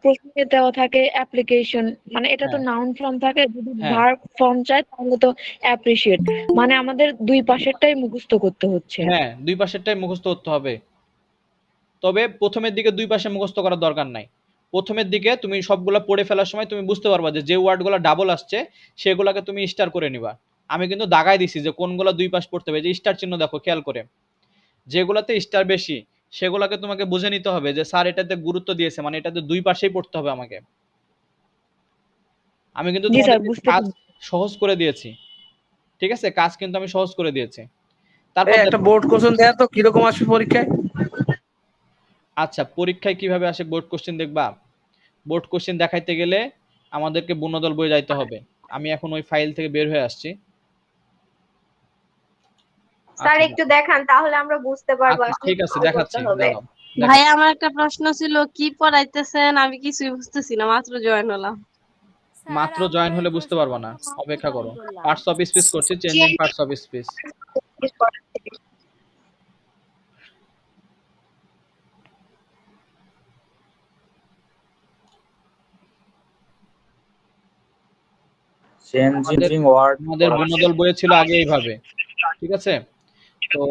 প্রশ্নে দেওয়া থাকে অ্যাপ্লিকেশন মানে এটা তো হ্যাঁ। নাউন ফর্ম থাকে যদি হ্যাঁ। ভার্ব ফর্ম চায় তাহলে তো অ্যাপ্রিশিয়েট মানে আমাদের দুই পাশেরটাই মুখস্থ করতে হচ্ছে। হ্যাঁ দুই পাশেরটাই মুখস্থ করতে হবে। তবে প্রথমের দিকে দুই পাশে মুখস্থ করার দরকার নাই। প্রথমের দিকে তুমি সবগুলা পড়ে ফেলার সময় তুমি বুঝতে পারবা যে যে ওয়ার্ডগুলো ডাবল আসছে সেগুলোকে তুমি স্টার করে নিবা। আমি কিন্তু দাগাই দিছি যে কোনগুলো দুই পাশ পড়তে হবে যে স্টার চিহ্ন দেখো খেয়াল করে। যেগুলাতে স্টার বেশি সেগুলোকে তোমাকে বুঝে নিতে হবে যে স্যার এটাতে গুরুত্ব দিয়েছে মানে এটাতে দুই পাশেই পড়তে হবে আমাকে। আমি কিন্তু কাজ সহজ করে দিয়েছি। ঠিক আছে? কাজ কিন্তু আমি সহজ করে দিয়েছি। তারপর একটা বোর্ড কোশ্চেন দেয়া তো কীরকম আসবে পরীক্ষায়? আচ্ছা পরীক্ষায় কীভাবে আসে বোর্ড কোশ্চেন দেখবা? বোর্ড কোশ্চেন দেখাইতে গেলে আমাদেরকে বুনদল বই যাইতে হবে। আমি এখন ওই ফাইল থেকে বের হয়ে আসছি। স্যার আচ্ছা, একটু দেখান তাহলে আমরা বুঝতে পারব আচ্ছা, ঠিক আছে দেখাচ্ছি। ভাই আমার একটা প্রশ্ন ছিল কি পড়াইতেছেন? আমি কিছুই বুঝতেছি না মাত্র জয়েন হলাম। মাত্র জয়েন হলে বুঝতে পারব না অপেক্ষা করো। পার্টস অফ স্পিচ করছি changing parts of speech changing word আমাদের বনদল বইয়ে ছিল আগে এইভাবে ঠিক আছে? তো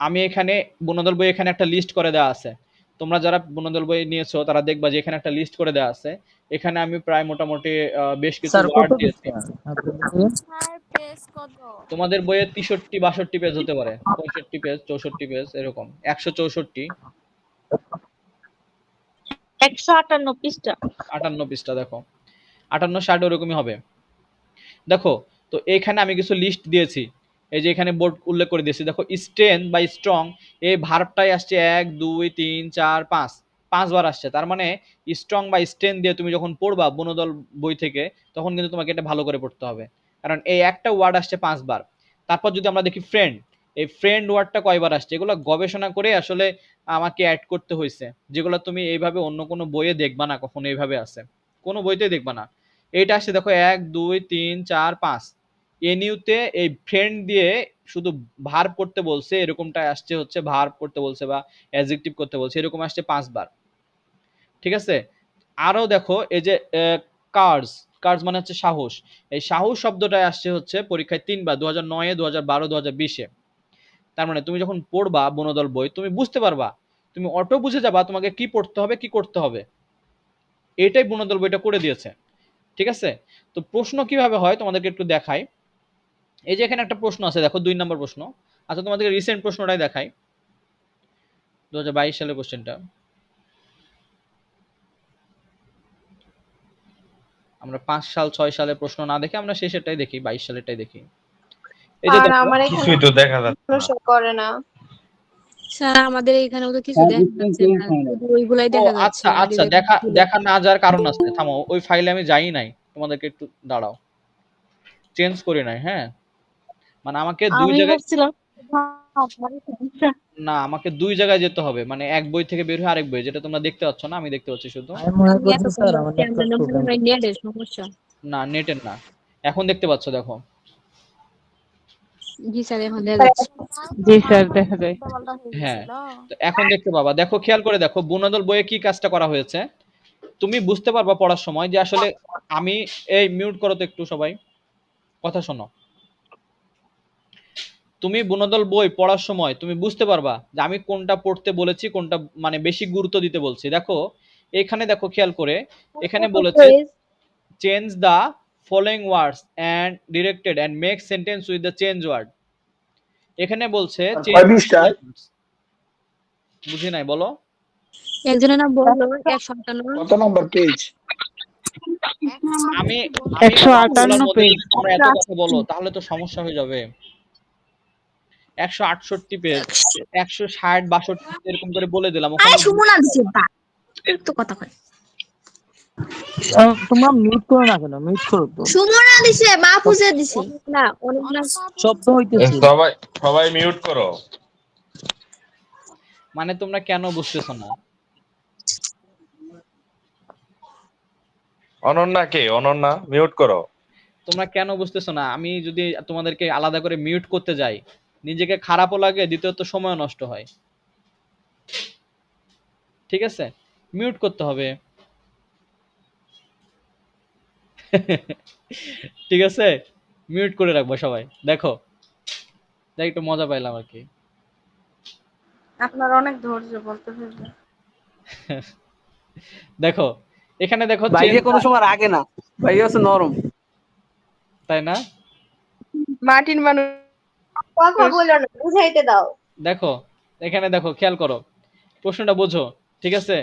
আমি এখানে বনদল বই এখানে একটা লিস্ট করে দেওয়া আছে। তোমরা যারা বনদল বই নিয়েছো তারা দেখবা যে এখানে একটা লিস্ট করে দেওয়া আছে। এখানে আমি প্রায় মোটামুটি বেশ কিছু ওয়ার্ড দিয়েছি। তোমাদের বইয়ে তেষট্টি বাষট্টি পেজ হতে পারে। পঁয়ষট্টি পেজ চৌষট্টি পেজ এরকম। একশো চৌষট্টি। একশো আটান্ন পৃষ্ঠা। আটান্ন পৃষ্ঠা দেখো। আটান্ন ষাট ওরকমই হবে। দেখো, তো এইখানে আমি কিছু লিস্ট দিয়েছি। এই যে এখানে বোর্ড উল্লেখ করে দিয়েছি। দেখো স্ট্রেন বা স্ট্রং এই ভার্বটাই আসছে এক, দুই, তিন, চার, পাঁচ। পাঁচবার আসছে। তার মানে স্ট্রং বা স্ট্রেন দিয়ে তুমি যখন পড়বা বনদল বই থেকে, তখন কিন্তু তোমাকে এটা ভালো করে পড়তে হবে। কারণ এই একটা ওয়ার্ড আসছে পাঁচবার তারপর যদি আমরা দেখি ফ্রেন্ড এই ফ্রেন্ড ওয়ার্ডটা কয়বার আসছে? এগুলো গবেষণা করে আসলে আমাকে অ্যাড করতে হয়েছে যেগুলো তুমি এইভাবে অন্য কোনো বইয়ে দেখবা না, কখনো এইভাবে আছে। কোনো বইতেই দেখবা না। এইটা আসছে, দেখো, এক, দুই, তিন, চার, পাঁচ। এনিউতে এই ফ্রেন্ড দিয়ে শুধু ভার করতে বলছে, এরকমটা আসছে হচ্ছে ভার করতে বলছে বা অ্যাডজেক্টিভ করতে বলছে, এরকম আসছে পাঁচবার। ঠিক আছে? আরও দেখো, এই যে কার্স কার্স মানে হচ্ছে সাহস। এই সাহস শব্দটা আসছে হচ্ছে পরীক্ষায় তিনবার দু হাজার নয়ে দু হাজার বারো দু হাজার বিশে। তার মানে তুমি যখন পড়বা বনদল বই, তুমি বুঝতে পারবা, তুমি অটো বুঝে যাবা তোমাকে কি পড়তে হবে, কি করতে হবে। এটাই বনদল বইটা করে দিয়েছে। ঠিক আছে? তো প্রশ্ন কীভাবে হয় তোমাদেরকে একটু দেখাই। এই যে এখানে একটা প্রশ্ন আছে দেখো দুই নম্বর প্রশ্ন। আচ্ছা তোমাদেরকে রিসেন্ট প্রশ্নটাই দেখাই। দু হাজার বাইশ সালের কোশ্চেনটা আমরা পাঁচ সাল ছয় সালের প্রশ্ন না দেখে আমরা শেষেরটাই দেখি বাইশ সালেরটাই দেখি। এই যে দেখো, আমার এখানে কিছুই তো দেখা যাচ্ছে না। প্রশ্ন করে না। স্যার আমাদের এখানেও তো কিছু হ্যাঁ, ওইগুলাই দেখা যাচ্ছে আচ্ছা আচ্ছা দেখা দেখা না যাওয়ার কারণ আছে থামো ওই ফাইলে আমি যাই নাই। তোমাদেরকে একটু দাঁড়াও। চেঞ্জ করি নাই হ্যাঁ? মানে আমাকে দুই জায়গায় না আমাকে দুই জায়গায় যেতে হবে। মানে এক বই থেকে বের হয়ে আরেক বই যেটা তোমরা দেখতে পাচ্ছ না আমি দেখতে পাচ্ছি শুধু। না নেটের না। এখন দেখতে পাচ্ছ দেখো। জি স্যার এখন দেখা যাচ্ছে জি স্যার দেখা যায় হ্যাঁ এখন দেখতে পাবা। দেখো খেয়াল করে দেখো বুনাদল বইয়ে কি কাজটা করা হয়েছে? তুমি বুঝতে পারবা পড়ার সময় যে আসলে আমি এই মিউট করো তো একটু সবাই। কথা শোনো। তুমি বুনদল বই পড়ার সময় তুমি বুঝতে পারবা যে আমি কোনটা পড়তে বলেছি কোনটা মানে বেশি গুরুত্ব দিতে বলছি। দেখো এখানে দেখো খেয়াল করে এখানে বলেছে change the following words and directed and make sentence with the change word এখানে বলছে? বুঝি নাই বলো। একজনের নাম একশো আটান্ন। কত নম্বর পেজ আমি একশো আটান্ন পেজ তোমরা এত কথা বলো তাহলে তো সমস্যা হয়ে যাবে। একশো আটষট্টি পেজ একশো ষাট বাষট্টি এরকম করে বলে দিলাম ওখানে সুমনা দিছে একটু কথা কয়। তোমরা মিউট করো না কেন? মিউট করো তো। সুমনা দিছে মাহফুজে দিছে। না অনেক শব্দ হইতেছে। সবাই সবাই মিউট করো। মানে তোমরা কেন বুঝতেছো না? অনন্যা কে? অনন্যা মিউট করো। তোমরা কেন বুঝতেছো না? আমি যদি তোমাদেরকে আলাদা করে মিউট করতে যাই নিজেকে খারাপও লাগে দ্বিতীয়ত সময় নষ্ট হয়। ঠিক আছে? মিউট করতে হবে। ঠিক আছে? মিউট করে রাখব সবাই। দেখো। দেখ একটু মজা পাইলাম আর কি। আপনার অনেক ধৈর্য বলতে হবে। দেখো এখানে দেখো বাইরে কোনো সময় আগে না। বাইরে হচ্ছে নরম। তাই না? মাটির মানুষ কথা বলো না বুঝাইতে দাও। দেখো এখানে দেখো খেয়াল করো। প্রশ্নটা বোঝো ঠিক আছে?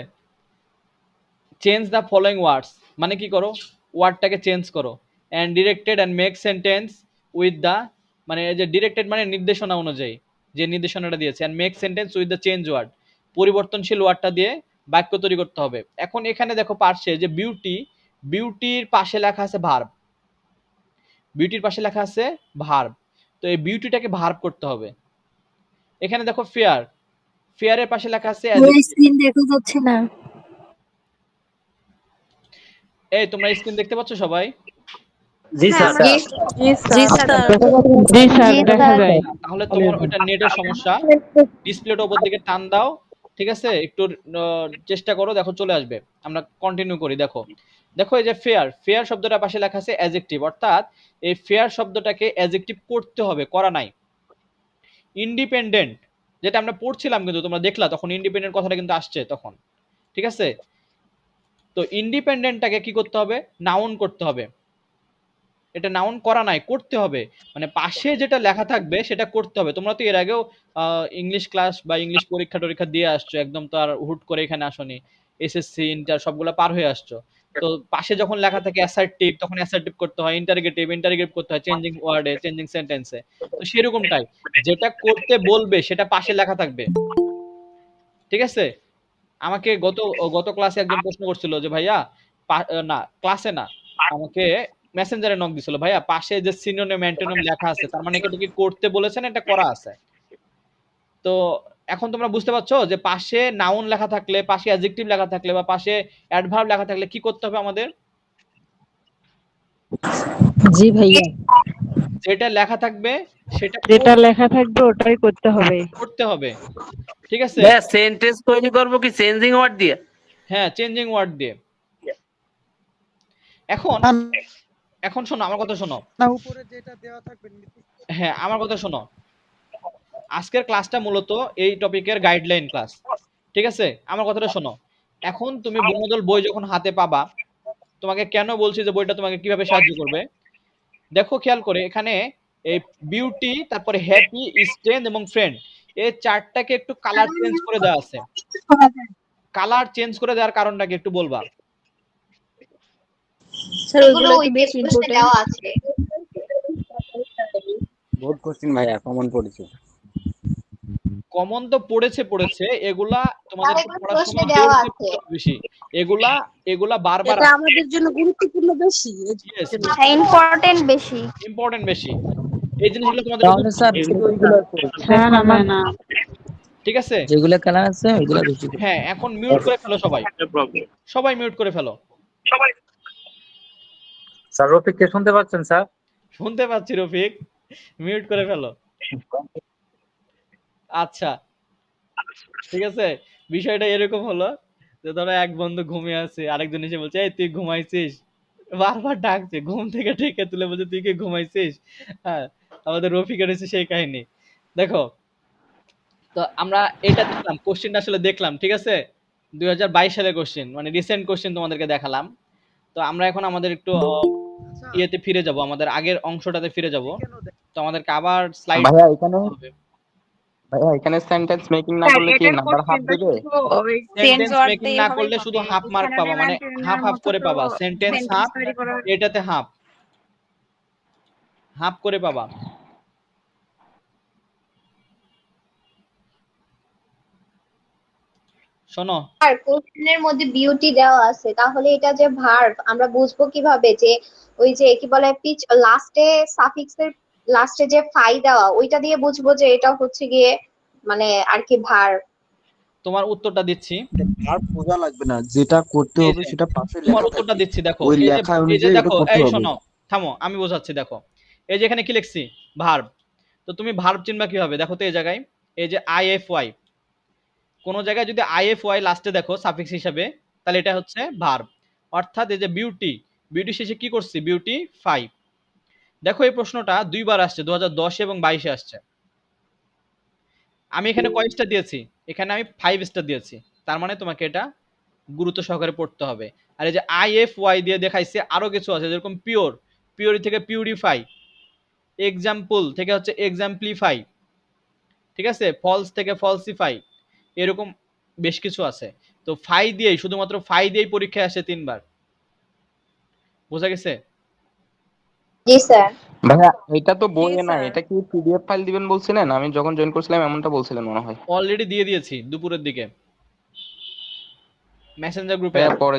চেঞ্জ দ্য ফলোয়িং ওয়ার্ডস মানে কি করো? ওয়ার্ডটাকে চেঞ্জ করো and directed and make sentence with the মানে যে ডিরেক্টেড মানে নির্দেশনা অনুযায়ী, যে নির্দেশনাটা দিয়েছে and make sentence with the change word পরিবর্তনশীল ওয়ার্ডটা দিয়ে বাক্য তৈরি করতে হবে। এখন এখানে দেখো পার্শ্বে যে বিউটি বিউটির পাশে লেখা আছে ভার্ব বিউটির পাশে লেখা আছে ভার্ব তো এই বিউটিটাকে ভার্ব করতে হবে। এখানে দেখো ফেয়ার ফেয়ারের পাশে লেখা আছে যাচ্ছে না। এই তোমরা স্ক্রিন দেখতে পাচ্ছ সবাই? জি স্যার। জি স্যার। জি স্যার। দেখা যায়। তাহলে তোমার ওইটা নেটের সমস্যা। ডিসপ্লেটা উপর দিকে টান দাও ঠিক আছে? একটু চেষ্টা করো দেখো চলে আসবে। আমরা কন্টিনিউ করি দেখো। দেখো এই যে ফেয়ার ফেয়ার শব্দটা পাশে লেখা আছে অ্যাজেক্টিভ অর্থাৎ এই ফেয়ার শব্দটাকে অ্যাজেক্টিভ করতে হবে করা নাই। ইন্ডিপেন্ডেন্ট যেটা আমরা পড়ছিলাম কিন্তু তোমরা দেখলা তখন ইন্ডিপেন্ডেন্ট কথাটা কিন্তু আসছে তখন ঠিক আছে? তো ইন্ডিপেন্ডেন্টটাকে কি করতে হবে? নাউন করতে হবে। এটা নাউন করা নাই, করতে হবে। মানে পাশে যেটা লেখা থাকবে, সেটা করতে হবে। তোমরা তো এর আগেও ইংলিশ ক্লাস বা ইংলিশ পরীক্ষা টরীক্ষা দিয়ে আসছো, একদম তো আর হুট করে এখানে আসনি। এসএসসি ইন্টার সবগুলো পার হয়ে আসছো। তো পাশে যখন লেখা থাকে অ্যাসার্টিভ তখন অ্যাসার্টিভ করতে হয়। ইন্টারগেটিভ ইন্টারগেটিভ করতে হয়। চেঞ্জিং ওয়ার্ডে চেঞ্জিং সেন্টেন্সে তো সেরকমটাই। যেটা করতে বলবে, সেটা পাশে লেখা থাকবে। ঠিক আছে? আমাকে গত গত ক্লাসে একজন প্রশ্ন করছিল যে, ভাইয়া না ক্লাসে না, আমাকে মেসেঞ্জারে নক দিছিল, ভাইয়া, পাশে যে সিনোনিম অ্যান্টোনিম লেখা আছে, তার মানে এটা কি করতে বলেছেন এটা করা আছে? তো এখন তোমরা বুঝতে পারছ যে পাশে নাউন লেখা থাকলে, পাশে অ্যাডজেক্টিভ লেখা থাকলে বা পাশে অ্যাডভার্ব লেখা থাকলে কি করতে হবে আমাদের? জি, ভাইয়া। যেটা লেখা থাকবে সেটা যেটা লেখা থাকবে ওটাই করতে হবে। করতে হবে। ঠিক আছে? ভাইয়া সেন্টেন্স তৈরি করব কি? চেঞ্জিং ওয়ার্ড দিয়ে? হ্যাঁ চেঞ্জিং ওয়ার্ড দিয়ে। এখন এখন শোনো আমার কথা শোনো। না উপরে যেটা দেওয়া থাকবে হ্যাঁ আমার কথা শোনো। আজকের ক্লাসটা মূলত এই টপিকের গাইডলাইন ক্লাস ঠিক আছে? আমার কথাটা শোনো। এখন তুমি বনদল বই যখন হাতে পাবা তোমাকে কেন বলছি যে বইটা তোমাকে কীভাবে সাহায্য করবে? দেখো খেয়াল করে এখানে এই বিউটি তারপরে হ্যাপি স্ট্রেন এবং ফ্রেন্ড এই চারটাকে একটু কালার চেঞ্জ করে দেওয়া আছে। কালার চেঞ্জ করে দেওয়ার কারণটা কি একটু বলবা। স্যার এগুলো ওইগুলো বেশ ইম্পর্টেন্ট দেওয়া আছে। বোর্ড কোশ্চেন ভাইয়া কমন পড়েছে। কমন তো পড়েছে পড়েছে। এগুলা তোমাদের পড়ার সময় দেওয়া বেশি আছে। বেশি এগুলা এগুলা বারবার এটা আমাদের জন্য গুরুত্বপূর্ণ বেশি। ইম্পর্টেন্ট বেশি। ইম্পর্টেন্ট বেশি। এই জিনিসগুলো তোমাদের আমার না ঠিক আছে? যেগুলো কালার আছে ওইগুলো বেশি হ্যাঁ এখন মিউট করে ফেলো সবাই। সবাই মিউট করে ফেলো। সবাই স্যার রফিককে শুনতে পাচ্ছেন স্যার? শুনতে পাচ্ছি রফিক। মিউট করে ফেলো। আচ্ছা ঠিক আছে? বিষয়টা এরকম হলো যে ধরো এক বন্ধু ঘুমিয়ে আছে আরেকজন এসে বলছে এই তুই ঘুমাইছিস? বারবার ডাকছে ঘুম থেকে ডেকে তুলে বলছে তুই কি ঘুমাইছিস? হ্যাঁ আমাদের রফিকের হচ্ছে সেই কাহিনী। দেখো তো আমরা এটা দেখলাম কোশ্চেনটা আসলে দেখলাম ঠিক আছে? দুই হাজার বাইশ সালের কোশ্চেন মানে রিসেন্ট কোশ্চেন তোমাদেরকে দেখালাম। তো আমরা এখন আমাদের একটু ইয়েতে ফিরে যাব আমাদের আগের অংশটাতে ফিরে যাব। তো আমাদেরকে আবার স্লাইড ভাইয়া এখানে ভাইয়া এখানে সেন্টেন্স মেকিং না করলে কি নাম্বার হাফ দেবে? সেন্টেন্স মেকিং না করলে শুধু হাফ মার্ক পাবা মানে হাফ হাফ করে পাবা। সেন্টেন্স হাফ এটাতে হাফ হাফ করে পাবা। শোনো। আর কোশ্চেনের মধ্যে বিউটি দেওয়া আছে তাহলে এটা যে ভার্ব আমরা বুঝব কীভাবে যে ওই যে কি বলে পিচ লাস্টে সাফিক্সের লাস্টে যে ফাই দেওয়া ওইটা দিয়ে বুঝব যে এটা হচ্ছে গিয়ে মানে আর কি ভার। তোমার উত্তরটা দিচ্ছি। আর বোঝা লাগবে না যেটা করতে হবে সেটা পাশে তোমার উত্তরটা দিচ্ছি দেখো। ওই এই যে- লেখা এই যে অনুযায়ী দেখো এই শোনো থামো আমি বোঝাচ্ছি দেখো। এই যে এখানে কি লিখছি? ভার্ব তো তুমি ভার্ব চিনবা কীভাবে? দেখো তো এই জায়গায়। এই যে আই এফ ওয়াই কোন জায়গায় যদি আই এফ ওয়াই লাস্টে দেখো সাফিক্স হিসাবে তাহলে এটা হচ্ছে ভার্ব অর্থাৎ এই যে বিউটি বিউটি শেষে কি করছি? বিউটি ফাইভ দেখো এই প্রশ্নটা দুইবার আসছে দু এবং বাইশে আসছে। আমি এখানে কয় স্টার দিয়েছি, এখানে আমি ফাইভ স্টার দিয়েছি, তার মানে তোমাকে এটা গুরুত্ব সহকারে পড়তে হবে। আর এই যে আই এফ ওয়াই দিয়ে দেখাইছে, আরও কিছু আছে, যেরকম পিওর পিওরি থেকে পিউরিফাই এক্সাম্পল থেকে হচ্ছে এক্সাম্পলিফাই ঠিক আছে? ফলস থেকে ফলসিফাই এরকম বেশ কিছু আছে। তো ফাই দিয়েই, শুধুমাত্র ফাই দিয়েই পরীক্ষায় আসে তিনবার। বোঝা গেছে? জি স্যার। ভাইয়া এটা তো বইয়ে না এটা কি পিডিএফ ফাইল দিবেন বলছিলেন? আমি যখন জয়েন করছিলাম এমনটা বলছিলেন মনে হয়। অলরেডি দিয়ে দিয়েছি দুপুরের দিকে। মেসেঞ্জার গ্রুপে পরে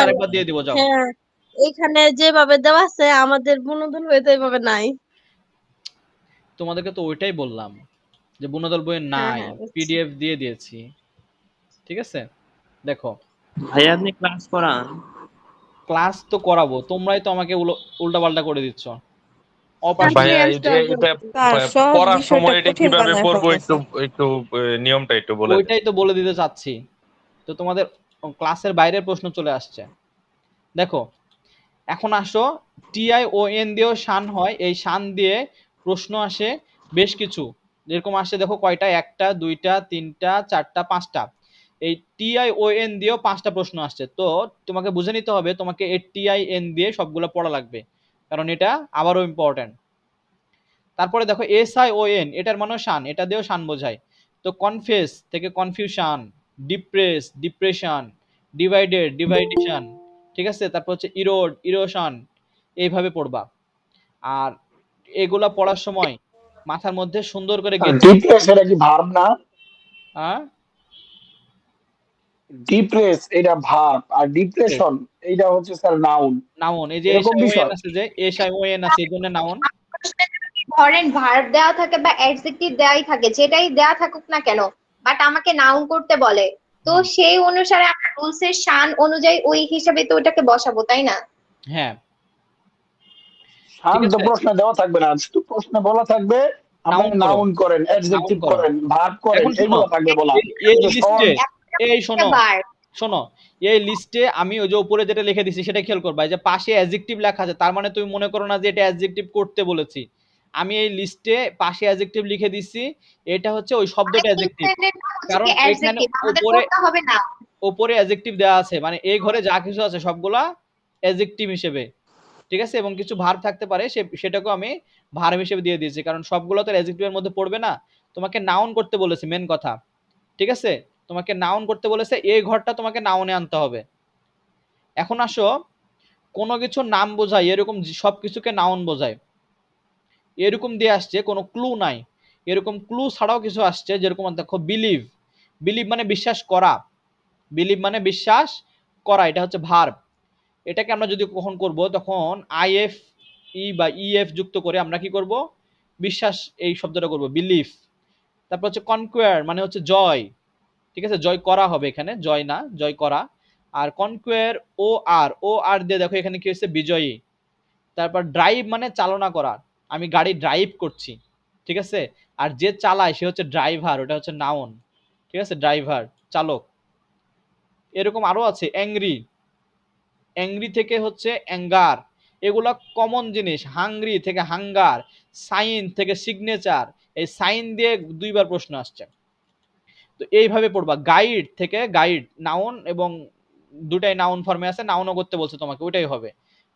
আরেকবার দিয়ে দিব যাও। হ্যাঁ এখানে যেভাবে দেওয়া আছে আমাদের বিনোদন হইতে এইভাবে নাই। তোমাদেরকে তো ওইটাই বললাম যে বুনদল বইয়ে নাই হ্যাঁ, পিডিএফ দিয়ে দিয়েছি। ঠিক আছে? দেখো। ভাইয়া আপনি ক্লাস করান। ক্লাস তো করাবো তোমরাই তো আমাকে উল্টা পাল্টা করে দিচ্ছ। ভাইয়া এই যে এটা সহজ পড়ার সময় এটা কীভাবে পড়ব একটু একটু নিয়মটা একটু বলে ওইটাই তো বলে দিতে চাচ্ছি। তো তোমাদের ক্লাসের বাইরের প্রশ্ন চলে আসছে। দেখো এখন আসো টিআই ও এন দিয়েও শান হয় এই শান দিয়ে প্রশ্ন আসে বেশ কিছু। যেরকম আসে দেখো কয়টা? একটা দুইটা তিনটা চারটা পাঁচটা। এই টিআই ও এন দিয়েও পাঁচটা প্রশ্ন আসছে। তো তোমাকে বুঝে নিতে হবে তোমাকে এই টিআই এন দিয়ে সবগুলো পড়া লাগবে। কারণ এটা আবারও ইম্পর্টেন্ট তারপরে দেখো এস আই ও এন এটার মানে শান এটা দিয়েও শান বোঝায়। তো কনফেস থেকে confusion depress depression divided divideation ঠিক আছে? তারপর হচ্ছে ইরোড ইরোশন এইভাবে পড়বা। আর এগুলা পড়ার সময় মাথার মধ্যে সুন্দর করে ডিপ্রেস এটা কি ভার্ব না হ্যাঁ ডিপ্রেস এটা ভার্ব আর ডিপ্রেশন এটা হচ্ছে স্যার নাউন নাউন এই যে এরকম বিষয়। আছে যে এস আই ও এন আছে এই জন্য নাউন ধরেন ভার্ব দেওয়া থাকে বা অ্যাডজেক্টিভ দেওয়াই থাকে যেটাই দেওয়া থাকুক না কেন বাট আমাকে নাউন করতে বলে। তো সেই অনুসারে আমরা রুলস এর শান অনুযায়ী ওই হিসাবে তো ওটাকে বসাবো তাই না? হ্যাঁ। শান্ত প্রশ্ন দেওয়া থাকবে না শুধু প্রশ্নে বলা থাকবে আপনি নাউন করেন অ্যাডজেক্টিভ করেন ভার্ব করেন এগুলো থাকবে বলা। এই- লিস্টে এই শোনো শোনো এই লিস্টে আমি ওই যে উপরে যেটা লিখে দিছি সেটা খেয়াল করবা যে পাশে অ্যাডজেক্টিভ লেখা আছে তার মানে তুমি মনে করো না যে এটা অ্যাডজেক্টিভ করতে বলেছি। আমি এই লিস্টে পাশে অ্যাডজেক্টিভ লিখে দিছি এটা হচ্ছে ওই শব্দটা অ্যাডজেক্টিভ কারণ এখানে উপরে হবে না। উপরে অ্যাডজেক্টিভ দেওয়া আছে মানে এই ঘরে যা কিছু আছে সবগুলা অ্যাডজেক্টিভ হিসেবে ঠিক আছে? এবং কিছু ভার্ব থাকতে পারে সে সেটাকেও আমি ভার্ব হিসেবে দিয়ে দিয়েছি কারণ সবগুলো তো অ্যাডজেক্টিভের মধ্যে পড়বে না। তোমাকে নাউন করতে বলেছি মেন কথা ঠিক আছে? তোমাকে নাউন করতে বলেছে, এই ঘরটা তোমাকে নাউনে আনতে হবে। এখন আসো, কোনো কিছু নাম বোঝায়, এরকম সব কিছুকে নাউন বোঝায়। এরকম দিয়ে আসছে, কোনো ক্লু নাই। এরকম ক্লু ছাড়াও কিছু আসছে, যেরকম দেখো বিলিভ বিলিভ মানে বিশ্বাস করা। বিলিভ মানে বিশ্বাস করা, এটা হচ্ছে ভার্ব এটাকে আমরা যদি কখন করব, তখন আইএফ ই বা ইএফ যুক্ত করে আমরা কি করব? বিশ্বাস এই শব্দটা করব বিলিফ তারপর হচ্ছে কনকোয়ার মানে হচ্ছে জয়। ঠিক আছে? জয় করা হবে এখানে, জয় না, জয় করা। আর কনকোয়ার ও আর ও আর দিয়ে দেখো এখানে কি হচ্ছে বিজয়ী। তারপর ড্রাইভ মানে চালনা করা। আমি গাড়ি ড্রাইভ করছি, ঠিক আছে? আর যে চালায় সে হচ্ছে ড্রাইভার ওটা হচ্ছে নাউন ঠিক আছে? ড্রাইভার চালক। এরকম আরও আছে অ্যাংরি অ্যাংরি থেকে হচ্ছে অ্যাঙ্গার এগুলো কমন জিনিস হাংরি থেকে হাঙ্গার সাইন থেকে সিগনেচার এই সাইন দিয়ে দুইবার প্রশ্ন আসছে। তো এইভাবে পড়বা। গাইড থেকে গাইড নাউন এবং দুটাই নাউন ফর্মে আছে নাউনও করতে বলছে তোমাকে, ওইটাই হবে।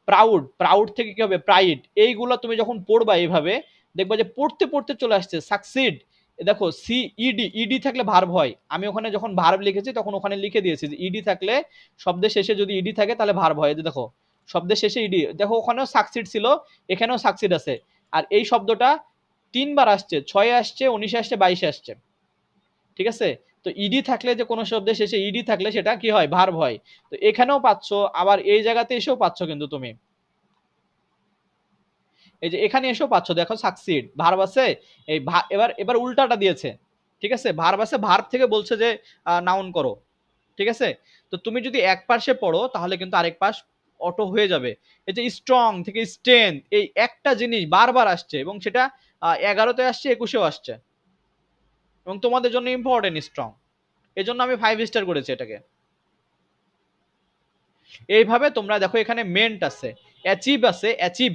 প্রাউড প্রাউড থেকে কি হবে? প্রাইড এইগুলো তুমি যখন পড়বা এইভাবে, দেখবা যে পড়তে পড়তে চলে আসছে সাকসিড দেখো সি ইডি ইডি থাকলে ভার্ব হয়। আমি ওখানে যখন ভার্ব লিখেছি, তখন ওখানে লিখে দিয়েছি যে ইডি থাকলে শব্দের শেষে যদি ইডি থাকে, তাহলে ভার্ব হয়। যে দেখো শব্দের শেষে ইডি দেখো, ওখানেও সাকসিড ছিল, এখানেও সাকসিড আছে। আর এই শব্দটা তিনবার আসছে, ছয়ে আসছে, উনিশে আসছে, বাইশে আসছে। ঠিক আছে? তো ইডি থাকলে যে কোনো শব্দের শেষে ইডি থাকলে সেটা কি হয়? ভার্ব হয়। তো এখানেও পাচ্ছ, আবার এই জায়গাতে এসেও পাচ্ছ কিন্তু তুমি। এই যে এখানে এসেও পাচ্ছ, দেখো সাকসিড ভার্ব আছে, এই এবার এবার উল্টাটা দিয়েছে। ঠিক আছে? ভার্ব আছে ভার্ব থেকে বলছে যে নাউন করো। ঠিক আছে? তো তুমি যদি এক পাশে পড়ো, তাহলে কিন্তু আরেক পাশ অটো হয়ে যাবে। এই যে স্ট্রং থেকে স্ট্রেংথ এই একটা জিনিস বারবার আসছে এবং সেটা এগারোতে আসছে, একুশেও আসছে। এবং তোমাদের জন্য ইম্পর্টেন্ট স্ট্রং জন্য আমি ফাইভ স্টার করেছি এটাকে। এইভাবে তোমরা দেখো এখানে মেন্ট আছে অ্যাচিভ আছে অ্যাচিভ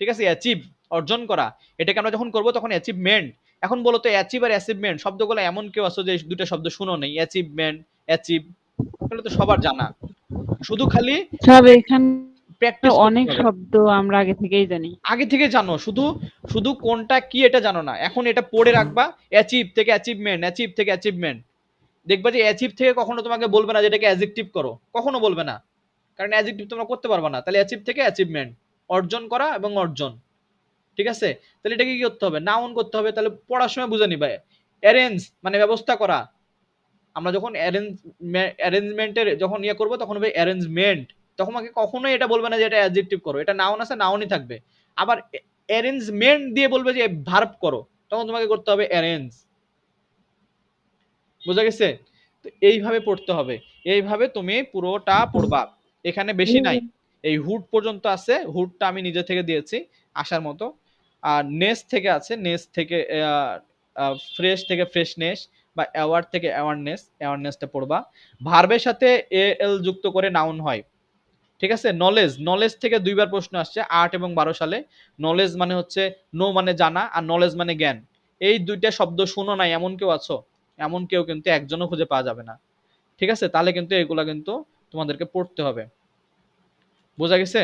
ঠিক আছে? অ্যাচিভ অর্জন করা। এটাকে আমরা যখন করব তখন অ্যাচিভমেন্ট এখন বলো তো অ্যাচিভ আর অ্যাচিভমেন্ট শব্দগুলো এমন কেউ আছে যে দুটো শব্দ শুনো নেই। অ্যাচিভমেন্ট অ্যাচিভ এগুলো তো সবার জানা। শুধু খালি এখানে প্র্যাকটিস অনেক শব্দ আমরা আগে থেকেই জানি। আগে থেকে জানো শুধু শুধু কোনটা কি এটা জানো না। এখন এটা পড়ে রাখবা অ্যাচিভ থেকে অ্যাচিভমেন্ট অ্যাচিভ থেকে অ্যাচিভমেন্ট দেখবা যে অ্যাচিভ থেকে কখনো তোমাকে বলবে না যে এটাকে অ্যাজেক্টিভ করো। কখনো বলবে না। কারণ অ্যাজেক্টিভ তোমরা করতে পারবে না। তাহলে অ্যাচিভ থেকে অ্যাচিভমেন্ট অর্জন করা এবং অর্জন। ঠিক আছে? তাহলে এটাকে কি করতে হবে? নাউন করতে হবে। তাহলে পড়ার সময় বুঝে নিবা। অ্যারেঞ্জ মানে ব্যবস্থা করা। আমরা যখন অ্যারেঞ্জ অ্যারেঞ্জমেন্টের যখন ইয়ে করব তখন হবে অ্যারেঞ্জমেন্ট তখন আমাকে কখনোই এটা বলবে না যে এটা অ্যাডজেক্টিভ করো। এটা নাউন আছে নাউনই থাকবে। আবার অ্যারেঞ্জমেন্ট দিয়ে বলবে যে ভার্ব করো। তখন তোমাকে করতে হবে অ্যারেঞ্জ বোঝা গেছে? তো এইভাবে পড়তে হবে। এইভাবে তুমি পুরোটা পড়বা। এখানে বেশি নাই। এই হুড পর্যন্ত আছে। হুডটা আমি নিজে থেকে দিয়েছি আসার মতো। আর নেস থেকে আছে। নেস থেকে ফ্রেশ থেকে ফ্রেশনেস বা অ্যাওয়ার্ড থেকে অ্যাওয়ারনেস অ্যাওয়ারনেসটা পড়বা। ভার্বের সাথে এ এল যুক্ত করে নাউন হয়। ঠিক আছে? নলেজ নলেজ থেকে দুইবার প্রশ্ন আসছে আট এবং বারো সালে। নলেজ মানে হচ্ছে নো মানে জানা আর নলেজ মানে জ্ঞান। এই দুইটা শব্দ শুনো নাই এমন কেউ আছো? এমন কেউ কিন্তু একজনও খুঁজে পাওয়া যাবে না। ঠিক আছে? তাহলে কিন্তু এগুলা কিন্তু তোমাদেরকে পড়তে হবে। বোঝা গেছে?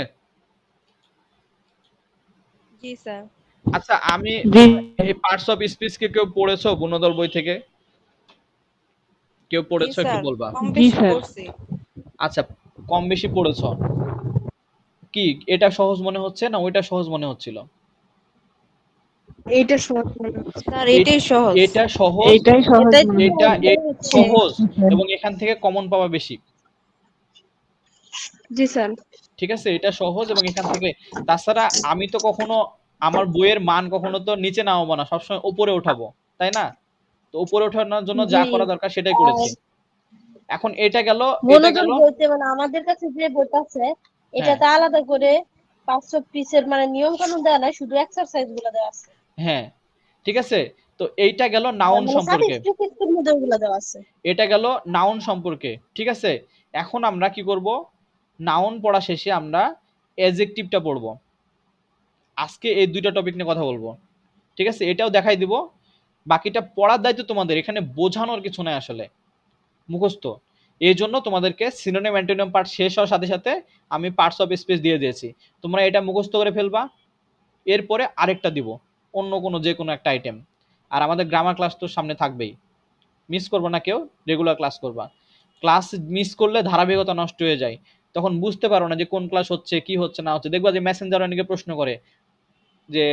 জি স্যার। আচ্ছা আমি এই পার্টস অফ স্পিচ কে কেউ পড়েছো গুণদল বই থেকে? কেউ পড়েছো একটু বলবা। জি স্যার। আচ্ছা কম বেশি পড়েছো। কি এটা সহজ মনে হচ্ছে না ওইটা সহজ মনে হচ্ছিল? এইটা সহজ স্যার এটাই সহজ। এটা সহজ এইটাই সহজ এটা সহজ। এ- হচ্ছে সহজ এবং এখান থেকে কমন পাওয়া বেশি। জি স্যার। ঠিক আছে এটা সহজ এবং এখান থেকে। তাছাড়া আমি তো কখনো আমার বইয়ের মান কখনো তো নিচে নামাবো না সবসময় উপরে উঠাবো তাই না? তো উপরে ওঠানোর জন্য যা করা দরকার সেটাই করেছি। এখন এটা গেল এটা মনোযোগ গেল। বলতে মানে আমাদের কাছে যে বইটা আছে এটাতে আলাদা করে পাঁচশো পিসের মানে নিয়ম কানুন দেওয়া নাই শুধু এক্সারসাইজগুলো দেওয়া আছে। হ্যাঁ ঠিক আছে? তো এইটা গেল নাউন মানে সম্পর্কে। এটা গেল নাউন সম্পর্কে ঠিক আছে? এখন আমরা কি করব? নাউন পড়া শেষে আমরা অ্যাজেক্টিভটা পড়ব। আজকে এই দুইটা টপিক নিয়ে কথা বলব। ঠিক আছে? এটাও দেখাই দিব। বাকিটা পড়ার দায়িত্ব তোমাদের এখানে বোঝানোর কিছু নাই আসলে। মুখস্থ। এই জন্য তোমাদেরকে সিনোনিম অ্যান্টোনিম পার্ট শেষ হওয়ার সাথে সাথে আমি পার্টস অফ স্পেস দিয়ে দিয়েছি। তোমরা এটা মুখস্থ করে ফেলবা, এরপরে আরেকটা দিব, অন্য কোনো যে কোনো একটা আইটেম আর আমাদের গ্রামার ক্লাস তো সামনে থাকবেই। মিস করব না কেউ রেগুলার ক্লাস করবা। ক্লাস মিস করলে ধারাবাহিকতা নষ্ট হয়ে যায়। তখন বুঝতে পারো না যে কোন ক্লাস হচ্ছে, কি হচ্ছে, না হচ্ছে। দেখবা যে মেসেঞ্জার অনেকে প্রশ্ন করে যে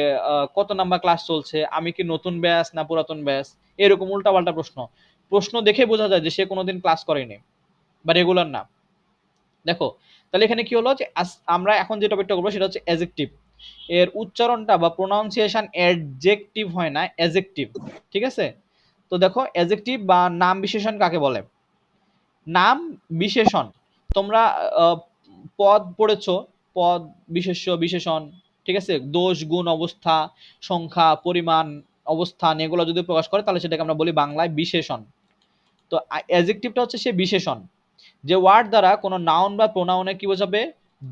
কত নাম্বার ক্লাস চলছে, আমি কি নতুন ব্যাস না পুরাতন ব্যাস? এরকম উল্টাপাল্টা প্রশ্ন। প্রশ্ন দেখে বোঝা যায় যে সে কোনোদিন ক্লাস করেনি, বা রেগুলার না। দেখো, তাহলে এখানে কি হলো যে আমরা এখন যে টপিকটা করব সেটা হচ্ছে অ্যাজেক্টিভ এর উচ্চারণটা বা প্রোনাউন্সিয়েশন অ্যাডজেক্টিভ হয় না অ্যাজেক্টিভ ঠিক আছে? তো দেখো অ্যাজেক্টিভ বা নাম বিশেষণ কাকে বলে? নাম বিশেষণ, তোমরা পদ পড়েছো, পদ বিশেষ্য, বিশেষণ, ঠিক আছে? দোষ, গুণ, অবস্থা, সংখ্যা, পরিমাণ, অবস্থান, এগুলো যদি প্রকাশ করে, তাহলে সেটাকে আমরা বলি বাংলায় বিশেষণ। তো অ্যাজেক্টিভটা হচ্ছে সে বিশেষণ। যে ওয়ার্ড দ্বারা কোনো নাউন বা প্রোনাউনে কি বোঝাবে?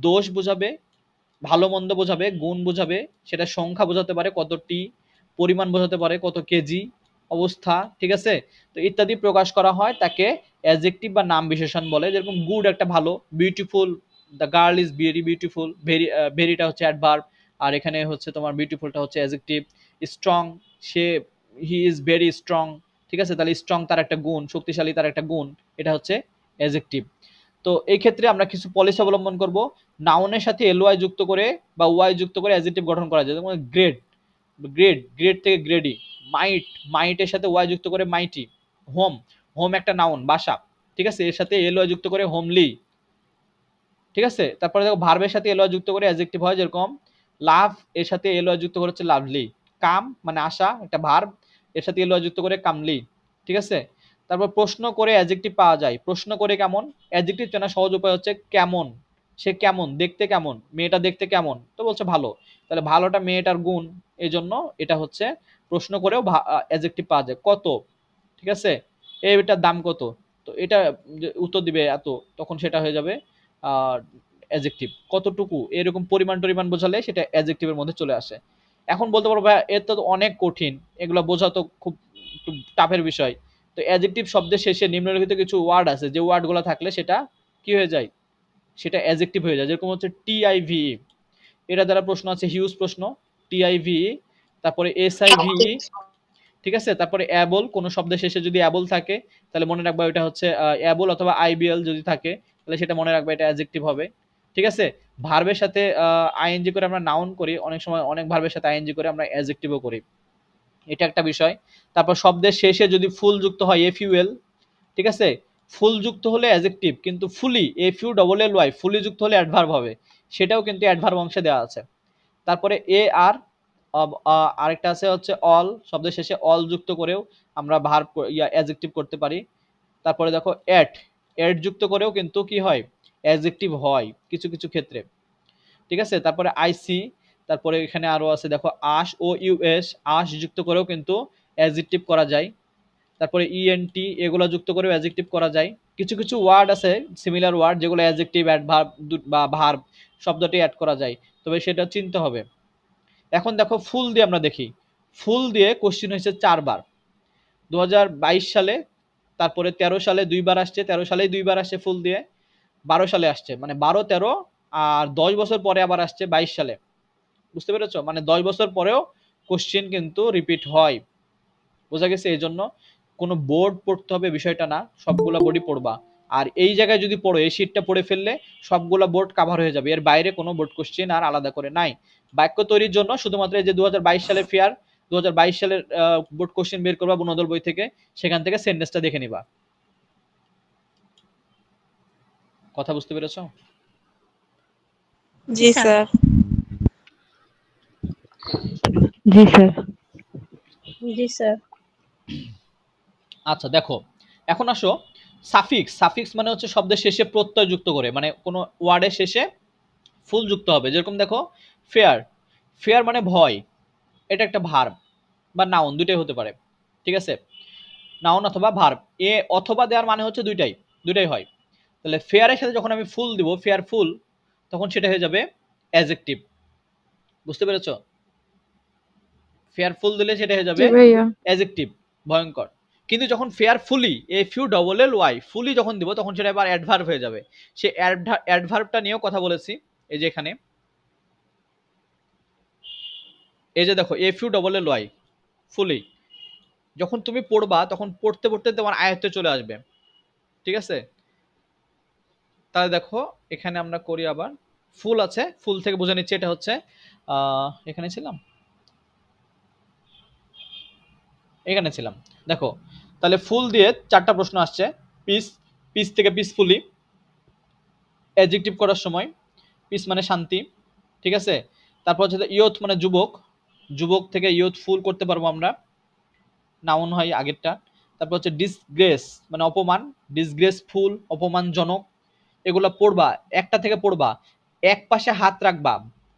দোষ বোঝাবে, ভালো মন্দ বোঝাবে, গুণ বোঝাবে, সেটা সংখ্যা বোঝাতে পারে কতটি, পরিমাণ বোঝাতে পারে কত কেজি অবস্থা, ঠিক আছে? তো ইত্যাদি প্রকাশ করা হয় তাকে অ্যাজেক্টিভ বা নাম বিশেষণ বলে। যেরকম গুড একটা ভালো beautiful the girl is very beautiful very ভেরিটা হচ্ছে অ্যাডভার্ব আর এখানে হচ্ছে তোমার বিউটিফুলটা হচ্ছে অ্যাজেক্টিভ স্ট্রং সে হি ইজ ভেরি স্ট্রং ঠিক আছে? তাহলে স্ট্রং তার একটা গুণ, শক্তিশালী তার একটা গুণ, এটা হচ্ছে অ্যাজেক্টিভ তো এই ক্ষেত্রে আমরা কিছু পলিসি অবলম্বন করব। নাউনের সাথে এলওয়াই যুক্ত করে বা ওয়াই যুক্ত করে অ্যাজেক্টিভ গঠন করা যায়। যেমন গ্রেড গ্রেড গ্রেড থেকে গ্রেডি মাইট মাইটের সাথে ওয়াই যুক্ত করে মাইটি হোম হোম একটা নাউন বাসা, ঠিক আছে? এর সাথে এলওয়াই যুক্ত করে হোমলি ঠিক আছে? তারপরে দেখো ভার্বের সাথে এলওয়াই যুক্ত করে অ্যাডজেক্টিভ হয় যেরকম লাভ এর সাথে এলওয়াই যুক্ত করে হচ্ছে লাভলি কাম মানে আশা, একটা ভার্ব এর সাথে এলওয়াই যুক্ত করে কামলি, ঠিক আছে? তারপর প্রশ্ন করে অ্যাডজেক্টিভ পাওয়া যায়। প্রশ্ন করে কেমন? অ্যাডজেক্টিভ চেনা সহজ উপায় হচ্ছে কেমন। সে কেমন? দেখতে কেমন? মেয়েটা দেখতে কেমন? তো বলছে ভালো। তাহলে ভালোটা মেয়েটার গুণ এই জন্য এটা হচ্ছে প্রশ্ন করেও অ্যাডজেক্টিভ পাওয়া যায়। কত? ঠিক আছে? এটার দাম কত? তো এটা উত্তর দিবে এত, তখন সেটা হয়ে যাবে অ্যাজেক্টিভ কতটুকু? এরকম পরিমাণ টরিমাণ বোঝালে সেটা অ্যাজেক্টিভের মধ্যে চলে আসে। এখন বলতে পারব ভাই এর তো অনেক কঠিন। এগুলো বোঝা তো খুব টাফের বিষয়। তো অ্যাজেক্টিভ শব্দের শেষে নিম্নলিখিত কিছু ওয়ার্ড আছে, যে ওয়ার্ডগুলো থাকলে সেটা কি হয়ে যায়? সেটা অ্যাজেক্টিভ হয়ে যায়, যেরকম হচ্ছে টিআইভি। এটা দ্বারা প্রশ্ন আছে হিউজ প্রশ্ন, টিআইভি, তারপরে এসআইভি, ঠিক আছে? তারপরে অ্যাবল, কোনো শব্দের শেষে যদি অ্যাবল থাকে, তাহলে মনে রাখবা এটা হচ্ছে অ্যাবল অথবা আইবিএল যদি থাকে, তাহলে সেটা মনে রাখবা এটা অ্যাজেক্টিভ হবে। ঠিক আছে? ভার্বের সাথে আইএনজি করে আমরা নাউন করি, অনেক সময় অনেক ভার্বের সাথে আইএনজি করে আমরা অ্যাজেক্টিভও করি। এটা একটা বিষয়। তারপর শব্দের শেষে যদি ফুল যুক্ত হয় এফ ইউএল ঠিক আছে? ফুল যুক্ত হলে অ্যাজেক্টিভ কিন্তু fully F U double L Y fully যুক্ত হলে অ্যাডভার্ব হবে। সেটাও কিন্তু অ্যাডভার্ব অংশে দেওয়া আছে। তারপরে এ আর আরেকটা আছে হচ্ছে অল শব্দের শেষে অল যুক্ত করেও আমরা ভার্ব ইয়া অ্যাজেক্টিভ করতে পারি। তারপরে দেখো অ্যাট অ্যাড যুক্ত করেও কিন্তু কি হয়? অ্যাজেক্টিভ হয় কিছু কিছু ক্ষেত্রে। ঠিক আছে? তারপরে আইসি তারপরে এখানে আরও আছে, দেখো আশ ও ইউএস আশ যুক্ত করেও কিন্তু অ্যাজেক্টিভ করা যায়। তারপরে ইএনটি এগুলো যুক্ত করেও অ্যাজেক্টিভ করা যায়। কিছু কিছু ওয়ার্ড আছে সিমিলার ওয়ার্ড যেগুলো অ্যাডজেক্টিভ অ্যাডভার্ব বা ভার্ব শব্দটি অ্যাড করা যায়। তবে সেটা চিনতে হবে। এখন দেখো, ফুল দিয়ে আমরা দেখি। ফুল দিয়ে কোশ্চিন হয়েছে চারবার। দু হাজার বাইশ সালে, তারপরে তেরো সালে দুইবার আসছে, তেরো সালে দুইবার আসছে ফুল দিয়ে। বারো সালে আসছে। মানে বারো, তেরো আর দশ বছর পরে আবার আসছে বাইশ সালে। বুঝতে পেরেছ? মানে দশ বছর পরেও কোশ্চেন কিন্তু রিপিট হয়। বোঝা গেছে? এই জন্য কোনো বোর্ড পড়তে হবে বিষয়টা না, সবগুলা বোর্ডই পড়বা। আর এই জায়গায় যদি পড়ো, এই শীটটা পড়ে ফেললে সবগুলা বোর্ড কাভার হয়ে যাবে। এর বাইরে কোনো বোর্ড কোশ্চেন আর আলাদা করে নাই। বাক্য তৈরির জন্য শুধুমাত্র এই যে দু সালের ফেয়ার দু সালের বোর্ড কোশ্চেন বের করবা বনদল বই থেকে, সেখান থেকে সেন্টেন্সটা দেখে নিবা। কথা বুঝতে পেরেছ? জি স্যার। জি স্যার। জি স্যার। আচ্ছা দেখো। এখন আসো। সাফিক্স। সাফিক্স মানে হচ্ছে শব্দের শেষে প্রত্যয় যুক্ত করে। মানে কোনো ওয়ার্ডের শেষে ফুল যুক্ত হবে। যেরকম দেখো ফেয়ার ফেয়ার মানে ভয়। এটা একটা ভার্ব বা নাউন দুইটাই হতে পারে। ঠিক আছে? নাউন অথবা ভার্ব এ অথবা দেওয়ার মানে হচ্ছে দুইটাই। দুইটাই হয়। তাহলে ফেয়ারের সাথে যখন আমি ফুল দিব ফেয়ার ফুল তখন সেটা হয়ে যাবে অ্যাজেক্টিভ বুঝতে পেরেছ? ফেয়ার ফুল দিলে সেটা হয়ে যাবে অ্যাজেক্টিভ ভয়ঙ্কর কিন্তু যখন fearfully F U double L Y fully যখন দিব তখন সেটা এবার অ্যাডভার্ব হয়ে যাবে। সে অ্যাডভার্বটা নিয়েও কথা বলেছি এই যে এখানে। এই যে দেখো F U double L Y fully যখন তুমি পড়বা তখন পড়তে পড়তে তোমার আয়ত্তে চলে আসবে। ঠিক আছে? তাহলে দেখো, এখানে আমরা করি আবার ফুল আছে, ফুল থেকে বুঝে নিচ্ছি এটা হচ্ছে এখানে ছিলাম? এখানে ছিলাম। দেখো, তাহলে ফুল দিয়ে চারটা প্রশ্ন আসছে, পিস পিস থেকে পিসফুলি অ্যাডজেক্টিভ করার সময়, পিস মানে শান্তি, ঠিক আছে? তারপর হচ্ছে ইয়থ মানে যুবক যুবক থেকে ইয়থ ফুল করতে পারব আমরা। নাউন হয় আগেরটা। তারপর হচ্ছে ডিসগ্রেস মানে অপমান ডিসগ্রেস ফুল অপমানজনক এগুলো পড়বা, একটা থেকে পড়বা। এক পাশে হাত রাখবা,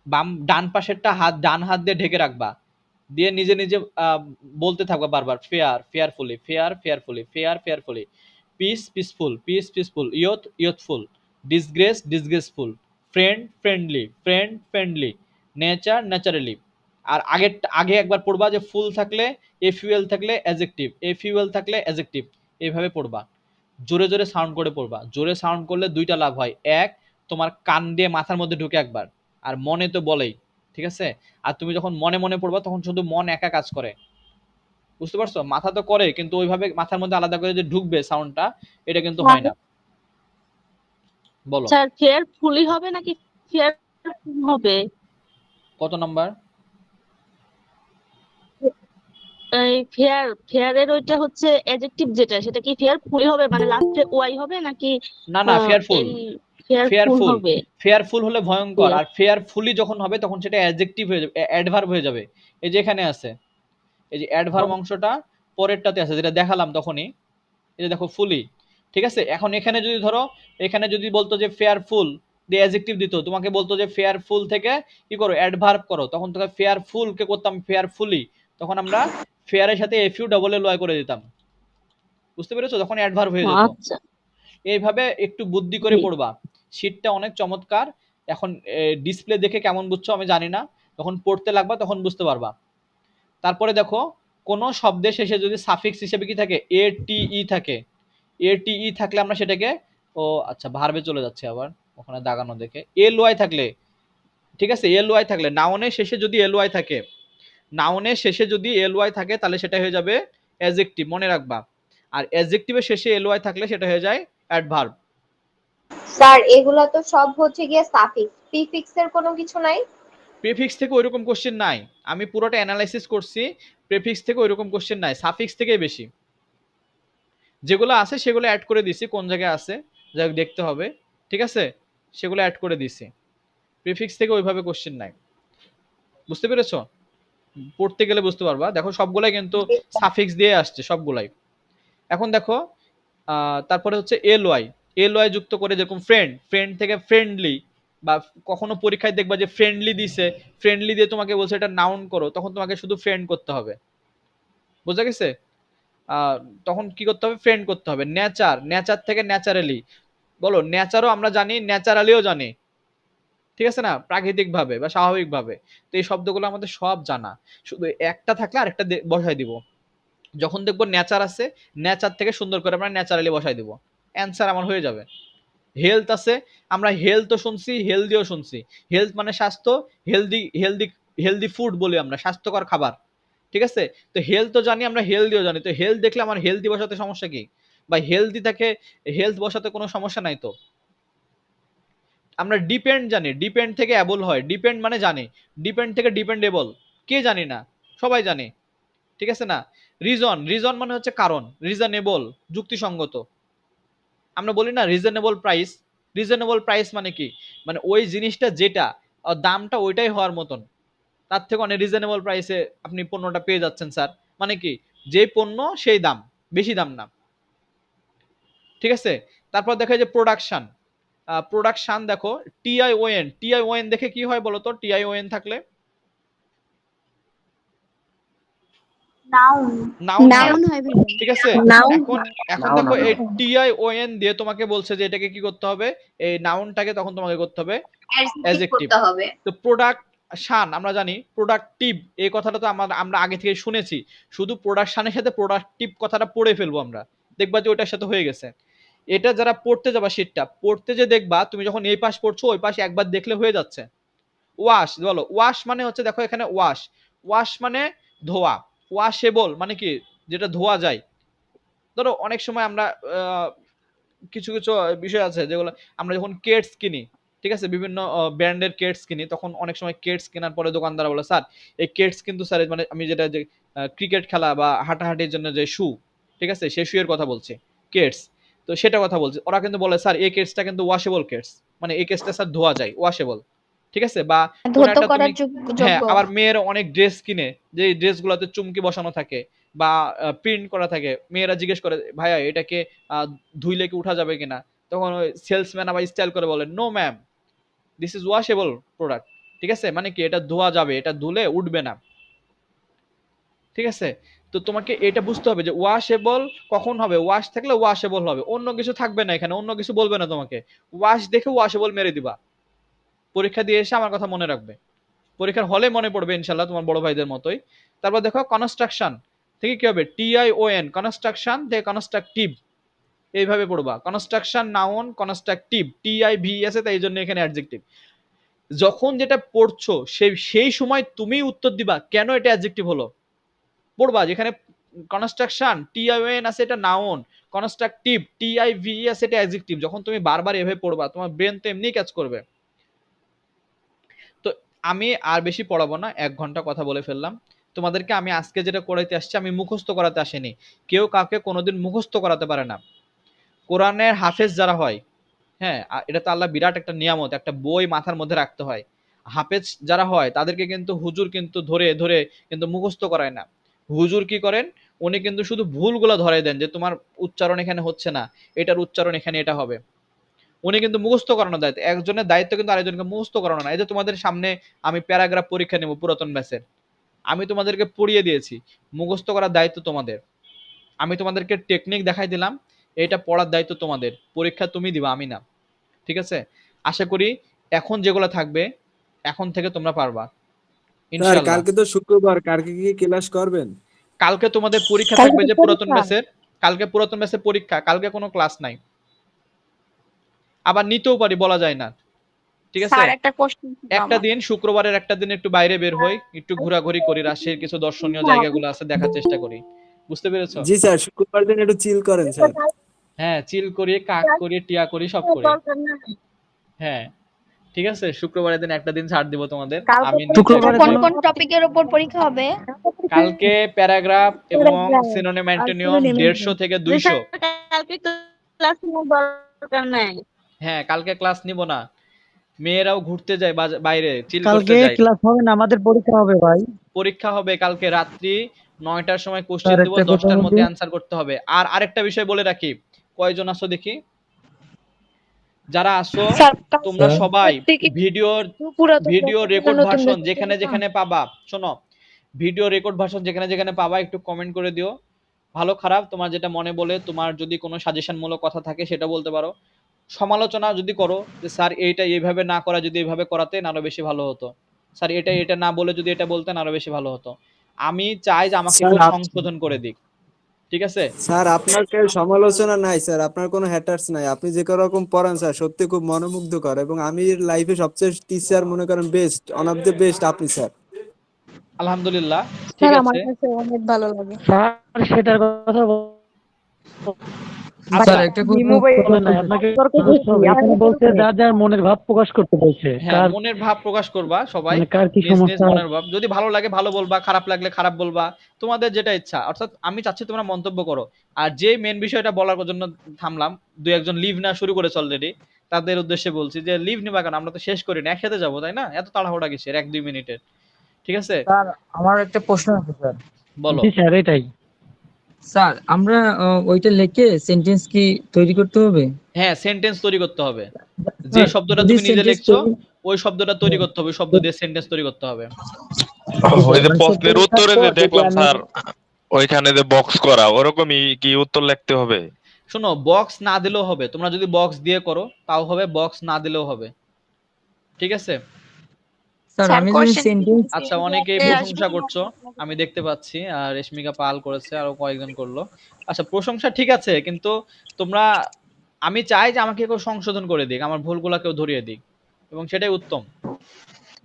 বাম, ডান পাশেরটা হাত, ডান হাত দিয়ে ঢেকে রাখবা। দিয়ে নিজে নিজে বলতে থাকবা বারবার fear fearfully fear fearfully fear fearfully peace peaceful peace peaceful youth youthful disgrace disgraceful friend friendly friend friendly nature naturally আর আগের, আগে একবার পড়বা যে ফুল থাকলে এফিউএল থাকলে অ্যাজেক্টিভ এফিউএল থাকলে অ্যাজেক্টিভ এইভাবে পড়বা। জোরে জোরে সাউন্ড করে পড়বা। জোরে সাউন্ড করলে দুইটা লাভ হয়। এক তোমার কান দিয়ে মাথার মধ্যে ঢুকে একবার। আর মনে তো বলেই ঠিক আছে? আর তুমি যখন মনে মনে পড়বা তখন শুধু মন একা কাজ করে। বুঝতে পারছ? মাথা তো করে কিন্তু ওইভাবে মাথার মধ্যে আলাদা করে যে ঢুকবে সাউন্ডটা এটা কিন্তু হয় না। বলো। স্যার ফেয়ার ফুলি হবে নাকি ফেয়ার হবে? কত নাম্বার এই ফেয়ার ফেয়ারের ওইটা হচ্ছে অ্যাডজেক্টিভ যেটা সেটা কি ফেয়ার ফুলি হবে? মানে লাস্টে ওয়াই হবে নাকি না না ফেয়ারফুল ফেয়ার ফুল ফেয়ারফুল হবে? ফেয়ারফুল হলে ভয়ঙ্কর. আর ফেয়ারফুলি যখন হবে তখন সেটা অ্যাডজেক্টিভ হয়ে যাবে অ্যাডভার্ব হয়ে যাবে। এই যে এখানে আছে এই যে অ্যাডভার্ব অংশটা পরেরটাতে আছে যেটা দেখালাম তখনই এই যে দেখো ফুলি ঠিক আছে? এখন এখানে যদি ধরো এখানে যদি বলতো যে ফেয়ারফুল দিয়ে অ্যাডজেক্টিভ দিত তোমাকে বলতো যে ফেয়ারফুল থেকে কি করো অ্যাডভার্ব করো তখন তোকে ফেয়ারফুল কে করতাম ফেয়ারফুলি তখন আমরা ফেয়ারের সাথে F U double L Y করে দিতাম। বুঝতে পেরেছ? তখন অ্যাডভার্ব হয়ে যেত। আচ্ছা। এইভাবে একটু বুদ্ধি করে। পড়বা। শীটটা অনেক চমৎকার। এখন ডিসপ্লে দেখে কেমন বুঝছ আমি জানি না। যখন পড়তে লাগবা তখন বুঝতে পারবা। তারপরে দেখো কোন শব্দের শেষে যদি সাফিক্স হিসেবে কি থাকে? এ টি ই থাকে। এ টি ই থাকলে আমরা সেটাকে ও আচ্ছা ভার্বে চলে যাচ্ছে আবার। ওখানে দাগানো দেখে। এল ওয়াই থাকলে ঠিক আছে? এল ওয়াই থাকলে। নাউনের শেষে যদি এল ওয়াই থাকে নাউনের শেষে যদি এল ওয়াই থাকে তাহলে সেটা হয়ে যাবে অ্যাজেক্টিভ মনে রাখবা। আর অ্যাজেক্টিভের শেষে এল ওয়াই থাকলে সেটা হয়ে যায় অ্যাডভার্ব স্যার এগুলা তো সব হচ্ছে গিয়ে সাফিক্স প্রিফিক্স এর কোনো কিছু নাই? প্রিফিক্স থেকে ওইরকম কোশ্চেন নাই। আমি পুরোটা অ্যানালাইসিস করছি প্রিফিক্স থেকে ওইরকম কোশ্চেন নাই সাফিক্স থেকেই বেশি। যেগুলো আছে সেগুলো অ্যাড করে দিছি কোন জায়গায় আছে যাই দেখতে হবে ঠিক আছে? সেগুলো অ্যাড করে দিছি। প্রিফিক্স থেকে ওইভাবে কোশ্চেন নাই। বুঝতে পেরেছ? পড়তে গেলে বুঝতে পারবা। দেখো সবগুলাই কিন্তু সাফিক্স দিয়ে আসছে সবগুলাই। এখন দেখো তারপরে হচ্ছে এল ওয়াই এল ওয়াই যুক্ত করে যেরকম ফ্রেন্ড ফ্রেন্ড থেকে ফ্রেন্ডলি বা কখনো পরীক্ষায় দেখবা যে ফ্রেন্ডলি দিছে ফ্রেন্ডলি দিয়ে তোমাকে বলছে এটা নাউন করো তখন তোমাকে শুধু ফ্রেন্ড করতে হবে। বোঝা গেছে? আহ, তখন কি করতে হবে? ফ্রেন্ড করতে হবে। নেচার নেচার থেকে ন্যাচারালি বলো নেচারও আমরা জানি ন্যাচারালিও জানি। ঠিক আছে না? প্রাকৃতিক ভাবে বা স্বাভাবিক ভাবে তো এই শব্দগুলো আমাদের সব জানা। শুধু একটা থাকলে আরেকটা বসাই দিব। যখন দেখব নেচার আছে নেচার থেকে সুন্দর করে আমরা ন্যাচারালি বসাই দিব। অ্যান্সার আমার হয়ে যাবে। হেলথ আছে, আমরা হেলথও শুনছি হেলদিও শুনছি। হেলথ মানে স্বাস্থ্য হেলদি হেলদি হেলদি ফুড বলি আমরা, স্বাস্থ্যকর খাবার। ঠিক আছে? তো হেলথ তো জানি, আমরা হেলদিও জানি। তো হেলথ দেখলে আমার হেলদি বসাতে সমস্যা কি? বা হেলদি থাকে হেলথ বসাতে কোনো সমস্যা নাই তো। আমরা ডিপেন্ড জানি ডিপেন্ড থেকে অ্যাবল হয়। ডিপেন্ড মানে জানি ডিপেন্ড থেকে ডিপেন্ডেবল কে জানি না, সবাই জানে, ঠিক আছে না? রিজন রিজন মানে হচ্ছে কারণ রিজনেবল যুক্তিসঙ্গত। আমরা বলি না রিজনেবল প্রাইস রিজনেবল প্রাইস মানে কি? মানে ওই জিনিসটা যেটা দামটা ওইটাই হওয়ার মতন। তার থেকে অনেক রিজনেবল প্রাইসে আপনি পণ্যটা পেয়ে যাচ্ছেন, স্যার। মানে কি? যে পণ্য সেই দাম, বেশি দাম না। ঠিক আছে? তারপর দেখা যায় যে প্রোডাকশন প্রোডাকশন দেখো T I O N T I O N দেখে কি হয় বলো তো টিআইওএন থাকলে? নাউন নাউন Noun ভাইয়া। ঠিক আছে? এখন এখন দেখো হবে। এই টিআইওএন দিয়ে তোমাকে বলছে যে এটাকে কি করতে হবে? এই নাউনটাকে তখন তোমাকে করতে হবে অ্যাডজেক্টিভ তো প্রোডাক্ট শান আমরা জানি প্রোডাক্টিভ এই কথাটা তো আমরা আমরা আগে থেকে শুনেছি। শুধু প্রোডাকশনের সাথে প্রোডাক্টিভ কথাটা পড়ে ফেলব আমরা। দেখবা যে ওইটার সাথে হয়ে গেছে। এটা যারা পড়তে যাবা শীটটা পড়তে যে দেখবা, তুমি যখন এই পাশ পড়ছো, ওই পাশে একবার দেখলে হয়ে যাচ্ছে। ওয়াশ বলো ওয়াশ মানে হচ্ছে দেখো এখানে ওয়াশ ওয়াশ মানে ধোয়া। ওয়াশেবল মানে কি? যেটা ধোয়া যায়। ধরো, অনেক সময় আমরা কিছু কিছু বিষয় আছে যেগুলো আমরা যখন কেটস কিনি, ঠিক আছে? বিভিন্ন ব্র্যান্ডের কেটস কিনি, তখন অনেক সময় কেটস কেনার পরে দোকানদার বলে, স্যার, এই কেটস কিন্তু, স্যার মানে আমি যেটা যে ক্রিকেট খেলা বা হাঁটাহাঁটির জন্য যে শু ঠিক আছে? সেই শুয়ের কথা বলছি। কেটস তো সেটা কথা বলছি। ওরা কিন্তু বলে স্যার এই কেটসটা কিন্তু ওয়াশেবল কেটস মানে এই কেটসটা স্যার ধোয়া যায় ওয়াশেবল ঠিক আছে? বা যোগ্য হ্যাঁ আবার মেয়েরা অনেক ড্রেস কিনে যে ড্রেসগুলোতে চুমকি বসানো থাকে বা প্রিন্ট করা থাকে মেয়েরা জিজ্ঞেস করে ভাইয়া এটাকে ধুইলে কি উঠা যাবে কিনা? তখন ওই সেলসম্যান আবার স্টাইল করে বলে no ma'am this is washable product ঠিক আছে? মানে কি এটা ধোয়া যাবে এটা ধুলে উঠবে না। ঠিক আছে? তো তোমাকে এটা বুঝতে হবে যে ওয়াশেবল কখন হবে? ওয়াশ থাকলে ওয়াশেবল হবে। অন্য কিছু থাকবে না এখানে, অন্য কিছু বলবে না তোমাকে। ওয়াশ দেখে ওয়াশেবল মেরে দিবা। পরীক্ষা দিয়ে এসে আমার কথা মনে রাখবে। পরীক্ষার হলে মনে পড়বে ইনশাল্লাহ তোমার বড় ভাইদের মতোই। তারপর দেখো কনস্ট্রাকশন থেকে কি হবে? টিআই ও এন কনস্ট্রাকশন থেকে কনস্ট্রাকটিভ এইভাবে পড়বা। কনস্ট্রাকশন নাউন কনস্ট্রাকটিভ টিআইভি আছে তাই জন্য এখানে অ্যাডজেক্টিভ যখন যেটা পড়ছো, সেই সেই সময় তুমি উত্তর দিবা, কেন এটা অ্যাডজেক্টিভ হলো? পড়বা, যেখানে কনস্ট্রাকশন টিআইওএন আছে এটা নাউন কনস্ট্রাকটিভ টিআইভি আছে এটা অ্যাডজেক্টিভ যখন তুমি বারবার এভাবে পড়বা, তোমার ব্রেন তো এমনি কাজ করবে। তো আমি আর বেশি পড়াবো না, এক ঘণ্টা কথা বলে ফেললাম। তোমাদেরকে আমি আজকে যেটা করাইতে আসছি, আমি মুখস্থ করাতে আসিনি। কেউ কাউকে কোনোদিন মুখস্থ করাতে পারে না। কোরআনের হাফেজ যারা হয় হ্যাঁ এটা তো আল্লাহ বিরাট একটা নিয়ামত, একটা বই মাথার মধ্যে রাখতে হয়। হাফেজ যারা হয়, তাদেরকে কিন্তু হুজুর কিন্তু ধরে ধরে কিন্তু মুখস্থ করায় না। হুজুর কি করেন? উনি কিন্তু শুধু ভুলগুলো ধরে দেন যে তোমার উচ্চারণ এখানে হচ্ছে না, এটার উচ্চারণ এখানে এটা হবে। উনি কিন্তু মুখস্থ করানোর দায়িত্ব, একজনের দায়িত্ব কিন্তু আরেকজনকে মুখস্থ করানো না। এই যে তোমাদের সামনে আমি প্যারাগ্রাফ পরীক্ষা নেব পুরাতন ব্যাসের আমি তোমাদেরকে পড়িয়ে দিয়েছি, মুখস্থ করার দায়িত্ব তোমাদের। আমি তোমাদেরকে টেকনিক দেখাই দিলাম, এটা পড়ার দায়িত্ব তোমাদের। পরীক্ষা তুমি দিবা, আমি না। ঠিক আছে? আশা করি এখন যেগুলো থাকবে, এখন থেকে তোমরা পারবা। স্যার ইনশাআল্লাহ কালকে তো শুক্রবার কালকে কি ক্লাস করবেন? কালকে তোমাদের পরীক্ষা থাকবে যে পুরাতন। ব্যাচের কালকে পুরাতন ব্যাচের পরীক্ষা কালকে কোনো ক্লাস নাই। আবার নিতেও পারি বলা যায় না। ঠিক আছে? স্যার একটা দিন শুক্রবারের একটা দিন একটু বাইরে বের হই একটু ঘোরাঘুরি করি রাজশাহীর কিছু দর্শনীয় জায়গাগুলো আছে দেখার চেষ্টা করি। বুঝতে পেরেছ? জি স্যার শুক্রবার দিন একটু চিল করেন স্যার। হ্যাঁ চিল করি কাক করি টিয়া করি সব করি। হ্যাঁ। ঠিক আছে? শুক্রবারের দিন একটা দিন ছাড় দিব তোমাদের। আমি কোন কোন টপিকের উপর পরীক্ষা হবে? কালকে প্যারাগ্রাফ এবং সিনোনিম synonym দেড়শো থেকে দুইশো। কালকে ক্লাস নিব দরকার নাই। হ্যাঁ কালকে ক্লাস নিব না। মেয়েরাও ঘুরতে যায় বাইরে চিল করতে যায়। কালকে ক্লাস হবে না আমাদের পরীক্ষা হবে ভাই। পরীক্ষা হবে কালকে রাত্রি নয়টার সময় স্যার, কোশ্চেন দিব একটা কথা দশটার মধ্যে বলতে- অ্যান্সার করতে হবে। আর আরেকটা বিষয় বলে রাখি কয়জন আসো দেখি? যারা আসো তোমরা সবাই ভিডিওর ভিডিও রেকর্ড ভার্সন যেখানে যেখানে পাবা শোনো ভিডিও রেকর্ড ভার্সন যেখানে যেখানে পাবা একটু কমেন্ট করে দিও। ভালো খারাপ তোমার যেটা মনে বলে তোমার যদি কোনো সাজেশন মূলক কথা থাকে সেটা বলতে পারো। সমালোচনা যদি করো যে স্যার এইটা এইভাবে না করা যদি এইভাবে করাতেন আরও বেশি ভালো হতো। স্যার এটা এটা না বলে যদি এটা বলতেন আরও বেশি ভালো হতো। আমি চাই যে আমাকে একটু সংশোধন করে দিক। ঠিক আছে? স্যার আপনার কেউ সমালোচনা নাই স্যার। আপনার কোনো হ্যাটার্স নাই। আপনি যে রকম পড়ান স্যার সত্যি খুব মনোমুগ্ধকর এবং আমি লাইফে সবচেয়ে টিচার মনে করেন best one of the best আপনি স্যার। আলহামদুলিল্লাহ। ঠিক স্যার আমার কাছে অনেক ভালো লাগে। স্যার সেটার কথা স্যার একটা কথা বলে নাই, আপনাকে বুঝতে হবে। যার যার মনের ভাব প্রকাশ করতে বলছে। হ্যাঁ মনের ভাব প্রকাশ করবা সবাই। কার কি নিজ নিজ সমস্যা? মনের ভাব। যদি ভালো লাগে ভালো বলবা খারাপ লাগলে খারাপ বলবা। তোমাদের যেটা ইচ্ছা। অর্থাৎ আমি চাচ্ছি তোমরা মন্তব্য করো। আর যে মেন বিষয়টা বলার জন্য থামলাম দুই একজন লিভ না শুরু করেছে অলরেডি তাদের উদ্দেশ্যে বলছি যে লিভ নিবা কেন? আমরা তো শেষ করি না একসাথে যাব তাই না? এত তাড়াহুড়া কিসের? এক দুই মিনিটের। ঠিক আছে? স্যার আমার একটা প্রশ্ন আছে স্যার। বলো। স্যার এটাই। স্যার আমরা ওইটা লিখে সেন্টেন্স কি তৈরি করতে হবে? হ্যাঁ সেন্টেন্স তৈরি করতে হবে। যে শব্দটা তুমি নিজে লিখছো তৈরি- ওই শব্দটা তৈরি করতে হবে শব্দ দিয়ে সেন্টেন্স তৈরি করতে হবে। ওই যে প্রশ্নের উত্তরে যে দেখলাম স্যার ওইখানে যে বক্স করা ওরকমই কি উত্তর লিখতে হবে? শোনো বক্স না দিলেও হবে। তোমরা যদি বক্স দিয়ে করো তাও হবে বক্স না দিলেও হবে। ঠিক আছে? স্যার আমি যদি সেন্টেন্স আচ্ছা অনেকে প্রশংসা করছ আমি দেখতে পাচ্ছি আর রেশমিকা পাল করেছে আরও কয়েকজন করল। আচ্ছা প্রশংসা ঠিক আছে কিন্তু তোমরা আমি চাই যে আমাকে কেউ সংশোধন করে দিক আমার ভুলগুলা কেউ ধরিয়ে দিক এবং সেটাই উত্তম।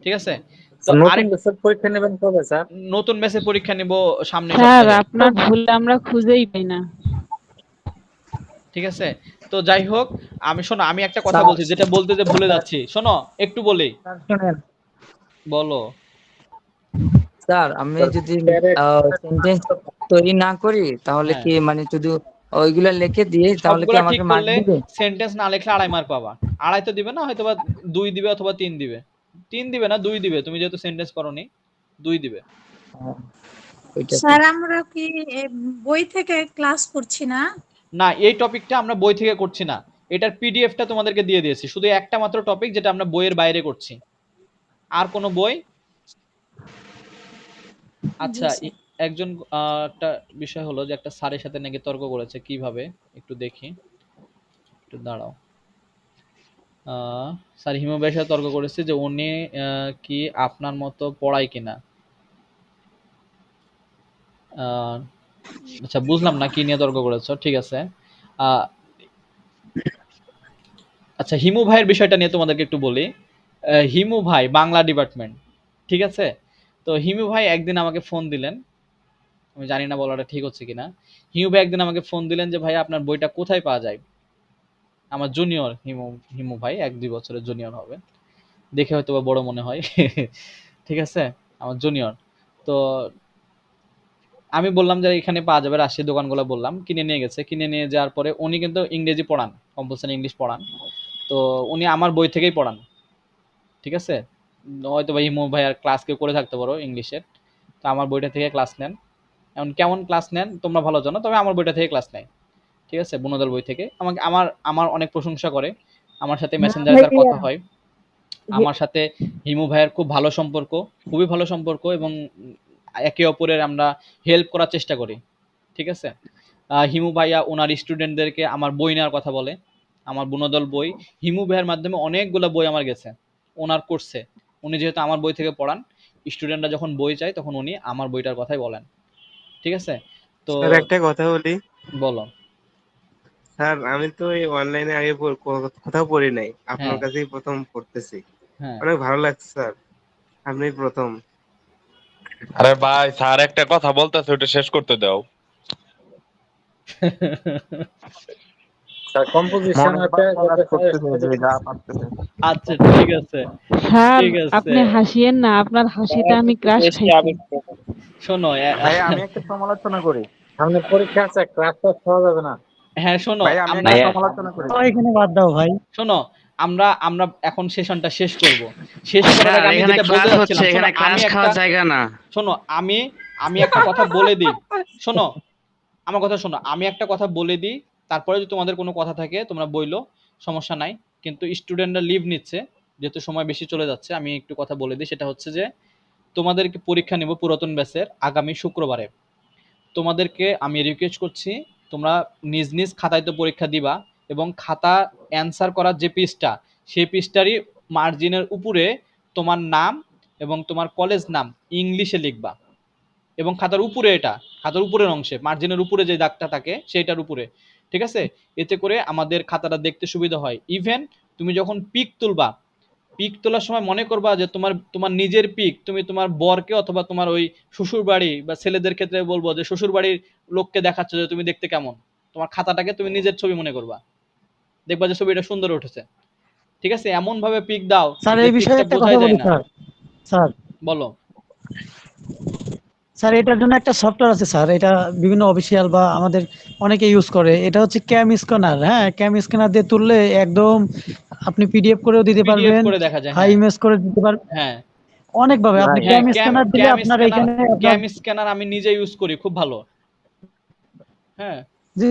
ঠিক আছে? নতুন আরেক পরীক্ষা নেবেন নতুন মেসে পরীক্ষা নিব সামনে স্যার আপনার ভুল আমরা খুঁজেই পাই না। ঠিক আছে? তো যাই হোক আমি শোনো আমি একটা কথা বলছি যেটা বলতে যে ভুলে যাচ্ছি। শোনো একটু বলি। স্যার শুনেন। বলো। স্যার আমি যদি সেন্টেন্স তৈরি না করি তাহলে হ্যাঁ। কি মানে শুধু ওইগুলা লিখে দিয়ে তাহলে কি আমাকে মার্ক দিবে? সেন্টেন্স না লিখলে আড়াই মার্ক পাবা। আড়াই তো দিবে না হয়তো বা দুই দিবে অথবা তিন দিবে। তিন দিবে না দুই দিবে। তুমি যেহেতু সেন্টেন্স করনি দুই দিবে। হ্যাঁ, স্যার আমরা কি বই থেকে ক্লাস করছি না? না এই টপিকটা আমরা বই থেকে করছি না। এটার পিডিএফটা তোমাদেরকে দিয়ে দিয়েছি। শুধু একটা মাত্র টপিক যেটা আমরা বইয়ের বাইরে করছি। আর কোনো বই? আচ্ছা একজন একটা বিষয় হলো যে একটা স্যারের সাথে নাকি তর্ক করেছে কীভাবে? একটু দেখি। একটু দাঁড়াও। স্যার হিমু ভাইয়ের সাথে তর্ক করেছে যে উনি কি আপনার মতো পড়ায় কিনা? আহ, আচ্ছা বুঝলাম না কি নিয়ে তর্ক করেছ ঠিক আছে। আহ, আচ্ছা হিমু ভাইয়ের বিষয়টা নিয়ে তোমাদেরকে একটু বলি। হিমু ভাই, বাংলা ডিপার্টমেন্ট ঠিক আছে? তো হিমু ভাই একদিন আমাকে ফোন দিলেন। আমি জানি না বলাটা ঠিক হচ্ছে কিনা। হিমু ভাই একদিন আমাকে ফোন দিলেন যে ভাই আপনার বইটা কোথায় পাওয়া যায়? আমার জুনিয়র হিমু হিমু ভাই, এক দুই বছরের জুনিয়র হবে। দেখে হয়তো বা বড় মনে হয়। ঠিক আছে? আমার জুনিয়র তো আমি বললাম যে, এখানে পাওয়া যাবে রাশিয়ার দোকানগুলো বললাম। কিনে নিয়ে গেছে। কিনে নিয়ে যাওয়ার পরে উনি কিন্তু ইংরেজি পড়ান। কম্পালসারি ইংলিশ পড়ান। তো উনি আমার বই থেকেই পড়ান। ঠিক আছে? হয়তো বা হিমু ভাইয়ার ক্লাস কেউ করে থাকতে পারো ইংলিশের তো আমার বইটা থেকে ক্লাস নেন। এখন কেমন ক্লাস নেন তোমরা ভালো জানো তবে আমার বইটা থেকে ক্লাস নেয়। ঠিক আছে? বুনদল বই থেকে। আমাকে আমার আমার অনেক প্রশংসা করে। আমার সাথে মেসেঞ্জারে তার কথা হয়। আমার সাথে হিমু ভাইয়ের খুব ভালো সম্পর্ক খুবই ভালো সম্পর্ক এবং একে অপরের আমরা হেল্প করার চেষ্টা করি। ঠিক আছে? হিমু ভাইয়া ওনার স্টুডেন্টদেরকে আমার বই নেওয়ার কথা বলে। আমার বুনদল বই। হিমু ভাইয়ের মাধ্যমে অনেকগুলো বই আমার গেছে। ওনার কোর্সে উনি যেহেতু আমার বই থেকে পড়ান স্টুডেন্টরা যখন বই চায় তখন উনি আমার বইটার কথাই বলেন। ঠিক আছে? তো স্যার একটা কথা বলি। বলো। স্যার আমি তো এই অনলাইনে আগে কোথাও পড়ি নাই। আপনার হ্যাঁ। কাছেই প্রথম পড়তেছি। হ্যাঁ। অনেক ভালো লাগছে স্যার। আপনি প্রথম। আরে ভাই স্যার একটা কথা বলতেছে ওটা শেষ করতে দাও। কম্পোজিশন আচ্ছা ঠিক আছে। স্যার আপনি হাসিয়েন না আপনার হাসিতে আমি ক্রাশ খাইছি। শোনো ভাই আমি একটা সমালোচনা করি। সামনে পরীক্ষা আছে ক্লাস টাস হওয়া যাবে না। হ্যাঁ শোনো ভাই আমি আমরা একটা সমালোচনা করি। এখানে বাদ দাও ভাই। শোনো আমরা আমরা এখন সেশনটা শেষ করব। শেষ করার আগে আমি যেটা বলতে ক্লাস এখানে ক্লাস খাওয়ার জায়গা না। শোনো আমি আমি একটা কথা বলে দিই। শোনো আমার কথা শোনো আমি একটা কথা বলে দিই তারপরে যদি তোমাদের কোনো কথা থাকে, তোমরা বইলো, সমস্যা নাই। কিন্তু স্টুডেন্টরা লিভ নিচ্ছে, যেহেতু সময় বেশি চলে যাচ্ছে, আমি একটু কথা বলে দিই। সেটা হচ্ছে যে, তোমাদেরকে পরীক্ষা নেব পুরাতন ব্যাচের আগামী শুক্রবারে। তোমাদেরকে আমি রিকোয়েস্ট করছি, তোমরা নিজ নিজ খাতায় তো পরীক্ষা দিবা এবং খাতা অ্যান্সার করার যে পৃষ্ঠা, সেই পৃষ্ঠারই মার্জিনের উপরে তোমার নাম এবং তোমার কলেজ নাম ইংলিশে লিখবা। এবং খাতার উপরে এটা, খাতার উপরের অংশে মার্জিনের উপরে যে দাগটা থাকে, সেইটার উপরে। ঠিক আছে? এতে করে আমাদের খাতাটা দেখতে সুবিধা হয়। ইভেন তুমি যখন পিক তুলবা পিক তোলার সময় মনে করবা যে তোমার তোমার নিজের পিক তুমি তোমার বরকে অথবা তোমার ওই শ্বশুর বাড়ি বা ছেলেদের ক্ষেত্রে বলব যে শ্বশুর বাড়ির লোককে দেখাচ্ছ যে তুমি দেখতে কেমন। তোমার খাতাটাকে তুমি নিজের ছবি মনে করবা। দেখবা যে ছবিটা সুন্দর উঠেছে। ঠিক আছে? এমন ভাবে পিক দাও স্যার এই বিষয়ে একটা কথা বলি স্যার। স্যার। বলো। স্যার এটার জন্য একটা সফটওয়্যার আছে স্যার। এটা বিভিন্ন অফিসিয়াল বা আমাদের অনেকে ইউজ করে। এটা হচ্ছে ক্যাম স্ক্যানার হ্যাঁ? ক্যাম স্ক্যানার দিয়ে তুললে একদম আপনি পিডিএফ করেও দিতে পারবেন হাই হ্যাঁ। ইমেজ করে দিতে পারবেন হ্যাঁ। অনেক ভাবে আপনি ক্যাম স্ক্যানার দিলে আপনার এখানে ক্যাম স্ক্যানার আমি নিজে ইউজ করি খুব ভালো। হ্যাঁ। জি,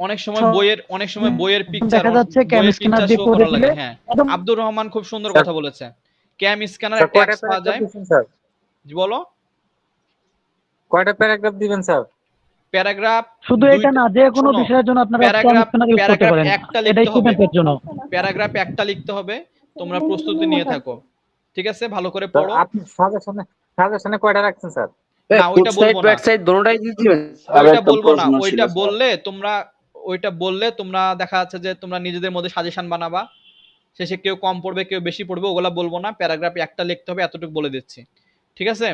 অনেক সময় বইয়ের অনেক সময় বইয়ের পিকচার দেখা যাচ্ছে ক্যাম স্ক্যানার দিয়ে করে লাগে দিলে হ্যাঁ। আব্দুর রহমান খুব সুন্দর কথা বলেছে। ক্যাম স্ক্যানার একটা অ্যাপস পাওয়া যায়? স্যার জি বলো। কয়টা প্যারাগ্রাফ দিবেন স্যার প্যারাগ্রাফ শুধু এটা না যে কোনো বিষয়ের জন্য আপনারা প্যারাগ্রাফ স্ক্যানার ইউজ করতে প্যারাগ্রাফ পারেন। একটা লিখতে জন্য। প্যারাগ্রাফ একটা লিখতে হবে। তোমরা প্রস্তুতি নিয়ে থাকো। ঠিক আছে? ভালো করে পড়ো। আপনি সাজেশনে সাজেশনে কয়টা রাখছেন স্যার না ওইটা বলব না। ব্যাক সাইড দোনোটাই দিয়ে দিবেন। ওইটা বলব না। ওইটা বললে তোমরা ওইটা বললে তোমরা দেখা যাচ্ছে যে তোমরা নিজেদের মধ্যে সাজেশন বানাবা। শেষে কেউ কম পড়বে কেউ বেশি পড়বে ওগুলা বলব না। প্যারাগ্রাফে একটা লিখতে হবে এতটুকু বলে দিচ্ছি। ঠিক আছে?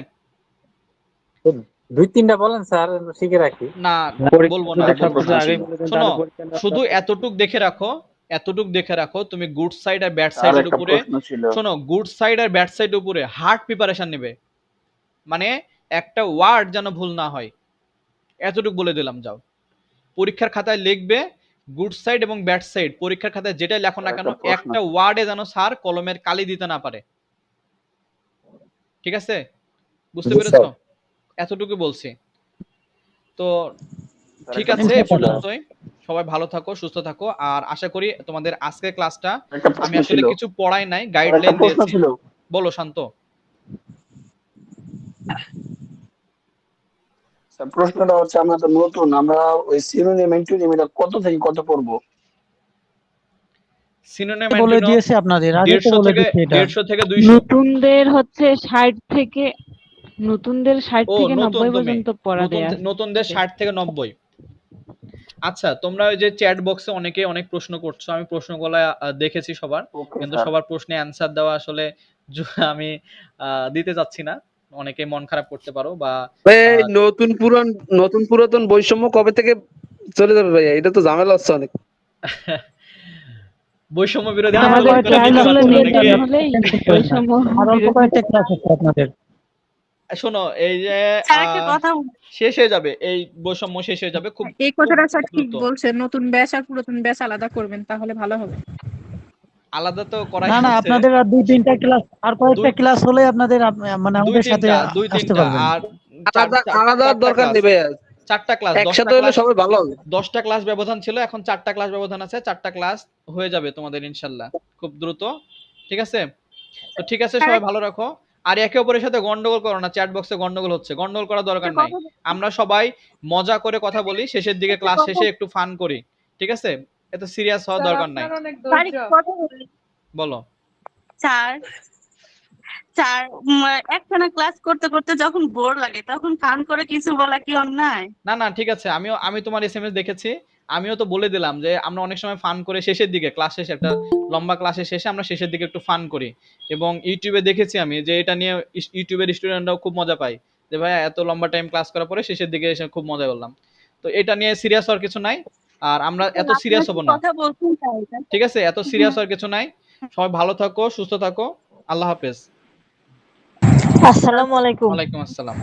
দুই তিনটা বলেন স্যার শিখে রাখি। না বলব না শোনো শুধু এতটুক দেখে রাখো এতটুক দেখে রাখো তুমি গুড সাইড আর ব্যাড আর সাইডের উপরে শোনো গুড সাইড আর ব্যাড সাইড উপরে হার্ড প্রিপারেশন নেবে। মানে একটা ওয়ার্ড যেন ভুল না হয়। এতটুকু বলে দিলাম যাও। পরীক্ষার খাতায় লিখবে গুড সাইড এবং ব্যাড সাইড পরীক্ষার খাতায় যেটাই লেখো না কেন একটা ওয়ার্ডে যেন স্যার কলমের কালি দিতে না পারে। ঠিক আছে? বুঝতে পেরেছ? এতটুকু বলছি। তো ঠিক আছে এ পর্যন্তই। সবাই ভালো থাকো সুস্থ থাকো। আর আশা করি তোমাদের আজকের ক্লাসটা আমি আসলে কিছু পড়াই নাই গাইডলাইন দিয়েছি। বলো শান্ত। প্রশ্নটা হচ্ছে আমরা তো নতুন আমরা ওই সিনোনিম অ্যান্টোনিম এটা কত থেকে কত পড়ব? সিনোনিম বলে দিয়েছে আপনাদের আগে তো বলে দিয়েছে এটা। 150 থেকে 200 নতুনদের হচ্ছে ষাট থেকে নতুনদের ষাট ও থেকে নতুন নব্বই তুমি। পর্যন্ত পড়া দেয়া। নতুনদের 60 থেকে 90 আচ্ছা তোমরা ওই যে চ্যাট বক্সে অনেকে অনেক প্রশ্ন করছ আমি প্রশ্নগুলো আহ, দেখেছি সবার। কিন্তু সবার প্রশ্নে অ্যানসার দেওয়া আসলে আমি আহ, দিতে চাচ্ছি না। অনেকে মন খারাপ করতে পারো বা নতুন পুরান নতুন পুরাতন বৈষম্য কবে থেকে চলে যাবে ভাইয়া? এটা তো ঝামেলা হচ্ছে অনেক। বৈষম্য বিরোধী শোনো এই যে শেষ হয়ে যাবে এই বৈষম্য শেষ হয়ে যাবে খুব এই কথাটা স্যার ঠিক বলছেন? নতুন ব্যাচ আর পুরাতন ব্যাচ আলাদা করবেন তাহলে ভালো হবে। আলাদা তো করাই না না আপনাদের আর দুই তিনটা ক্লাস আর কয়েকটা ক্লাস হলে আপনাদের মানে আমাদের সাথে দুই তিনটা আর আলাদা আলাদা দরকার ভাইয়া চারটা ক্লাস একসাথে হলে সবাই ভালো হবে। দশটা ক্লাস ব্যবধান ছিল এখন চারটা ক্লাস ব্যবধান আছে চারটা ক্লাস হয়ে যাবে তোমাদের ইনশাল্লাহ খুব দ্রুত। ঠিক আছে? তো ঠিক আছে সবাই ভালো রাখো। আর একে অপরের সাথে গন্ডগোল করো না চ্যাট বক্সে গন্ডগোল হচ্ছে। গন্ডগোল করার দরকার নাই। আমরা সবাই মজা করে কথা বলি শেষের দিকে ক্লাস শেষে একটু ফান করি। ঠিক আছে? এত সিরিয়াস হওয়ার দরকার নাই। বলি। স্যার স্যার উম, একটানা ক্লাস করতে করতে যখন বোর লাগে তখন কান করে কিছু বলা কি অন্যায়? না না ঠিক আছে। আমিও আমি তোমার এসএমএস দেখেছি। আমিও তো বলে দিলাম যে আমরা অনেক সময় ফান করে শেষের দিকে ক্লাস শেষে একটা লম্বা ক্লাসের শেষে আমরা শেষের দিকে একটু ফান করি। এবং ইউটিউবে দেখেছি আমি যে এটা নিয়ে ইউটিউবের স্টুডেন্টরাও খুব মজা পায়। যে ভাই এত লম্বা টাইম ক্লাস করার পরে শেষের দিকে এসে খুব মজা করলাম। তো এটা নিয়ে সিরিয়াস হওয়ার কিছু নাই। আর আমরা এত সিরিয়াস হব না। ঠিক আছে এত সিরিয়াস হওয়ার কিছু নাই। সবাই ভালো থাকো সুস্থ থাকো। আল্লাহ হাফেজ। আসসালামু আলাইকুম। ওয়ালাইকুম আসসালাম।